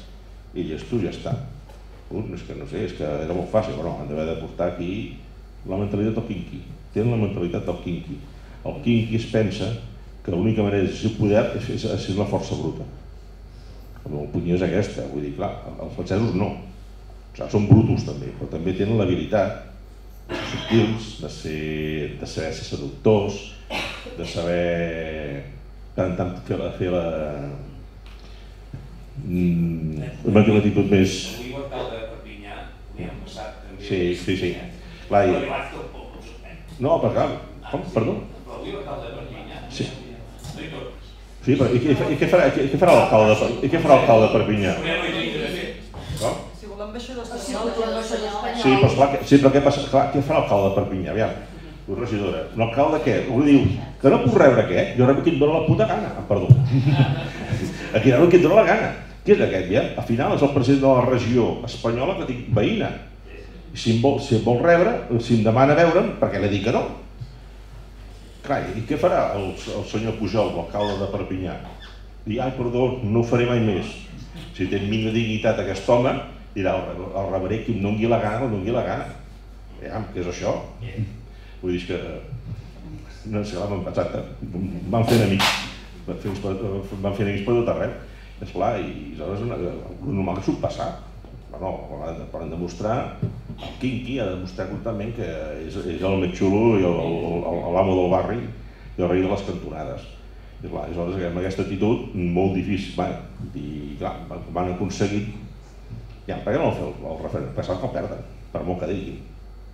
i tu ja està. És que no sé, és que era molt fàcil, però no, han d'haver de portar aquí la mentalitat del quinqui. Tenen la mentalitat del quinqui. El quinqui es pensa que l'única manera de ser poder és, és la força bruta. L'opinió és aquesta, vull dir, clar, els francesos no. O sigui, són brutos també, però també tenen l'habilitat de ser subtils, de, ser, de saber ser seductors, de saber tant, tant fer la, fer la, mm, una actitud més... Avui l'alcalde de Perpinyà, li han passat també... Sí, sí, sí. Clar, i... No, per clar, com? Perdó? Però avui l'alcalde de Perpinyà... Sí. No hi tornes. Sí, però i, i, i què farà, i què farà l'alcalde de, i què farà l'alcalde de Perpinyà? Com? Si volem l'ambaixador Si espanyol. Sí, però, esclar, que- sí, però què passa? Clar, què farà l'alcalde de Perpinyà? Aviam, la regidora. L'alcalde què? Ho diu, que no puc rebre què? Jo rebo qui em dóna la puta gana. Ah, perdó. Aquí rebo qui em dóna la gana. Qui és aquest, ja? Al final és el president de la regió espanyola que tinc veïna. Si em vol, si em vol rebre, si em demana veure'm, per què li dic que no? Clar, i què farà el, el senyor Pujol, l'alcalde de Perpinyà? Dir, ai, perdó, no ho faré mai més. Si té mínima dignitat aquest home, dirà, el, el rebré qui em dongui la gana, el dongui la gana. Ja, què és això? Vull dir que, no sé, vam, exacte, van fer enemics, van fer, uns, van fer enemics per tot arreu. Esclar, i aleshores el normal que s'ho passar. Bueno, poden demostrar, el Quinqui ha de demostrar completament que és, és el més xulo i l'amo del barri i el rei de les cantonades. I clar, aleshores amb aquesta actitud molt difícil, va, i clar, van aconseguir, ja, per què no el fer el, el referèndum? Perquè saben que el perden, per molt que diguin.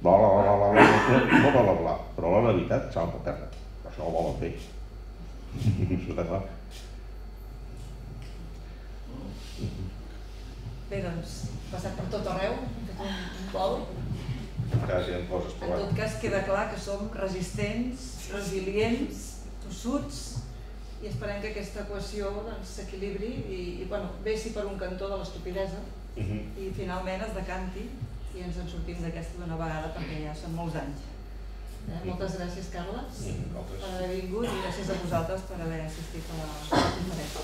Bla, bla, bla, bla, bla, bla, bla, bla, bla, bla, però la veritat saben que el perden, per això ho volen fer. Això està clar. Bé, doncs, passat per tot arreu, fet un, vol. Hi ha coses En tot cas, queda clar que som resistents, resilients, tossuts, i esperem que aquesta equació doncs, s'equilibri i, i bueno, vessi per un cantó de l'estupidesa Mhm. i finalment es decanti i ens en sortim d'aquesta d'una vegada perquè ja són molts anys. Eh? Moltes gràcies, Carles, Mhm, per haver vingut i gràcies a vosaltres per haver assistit a la conferència.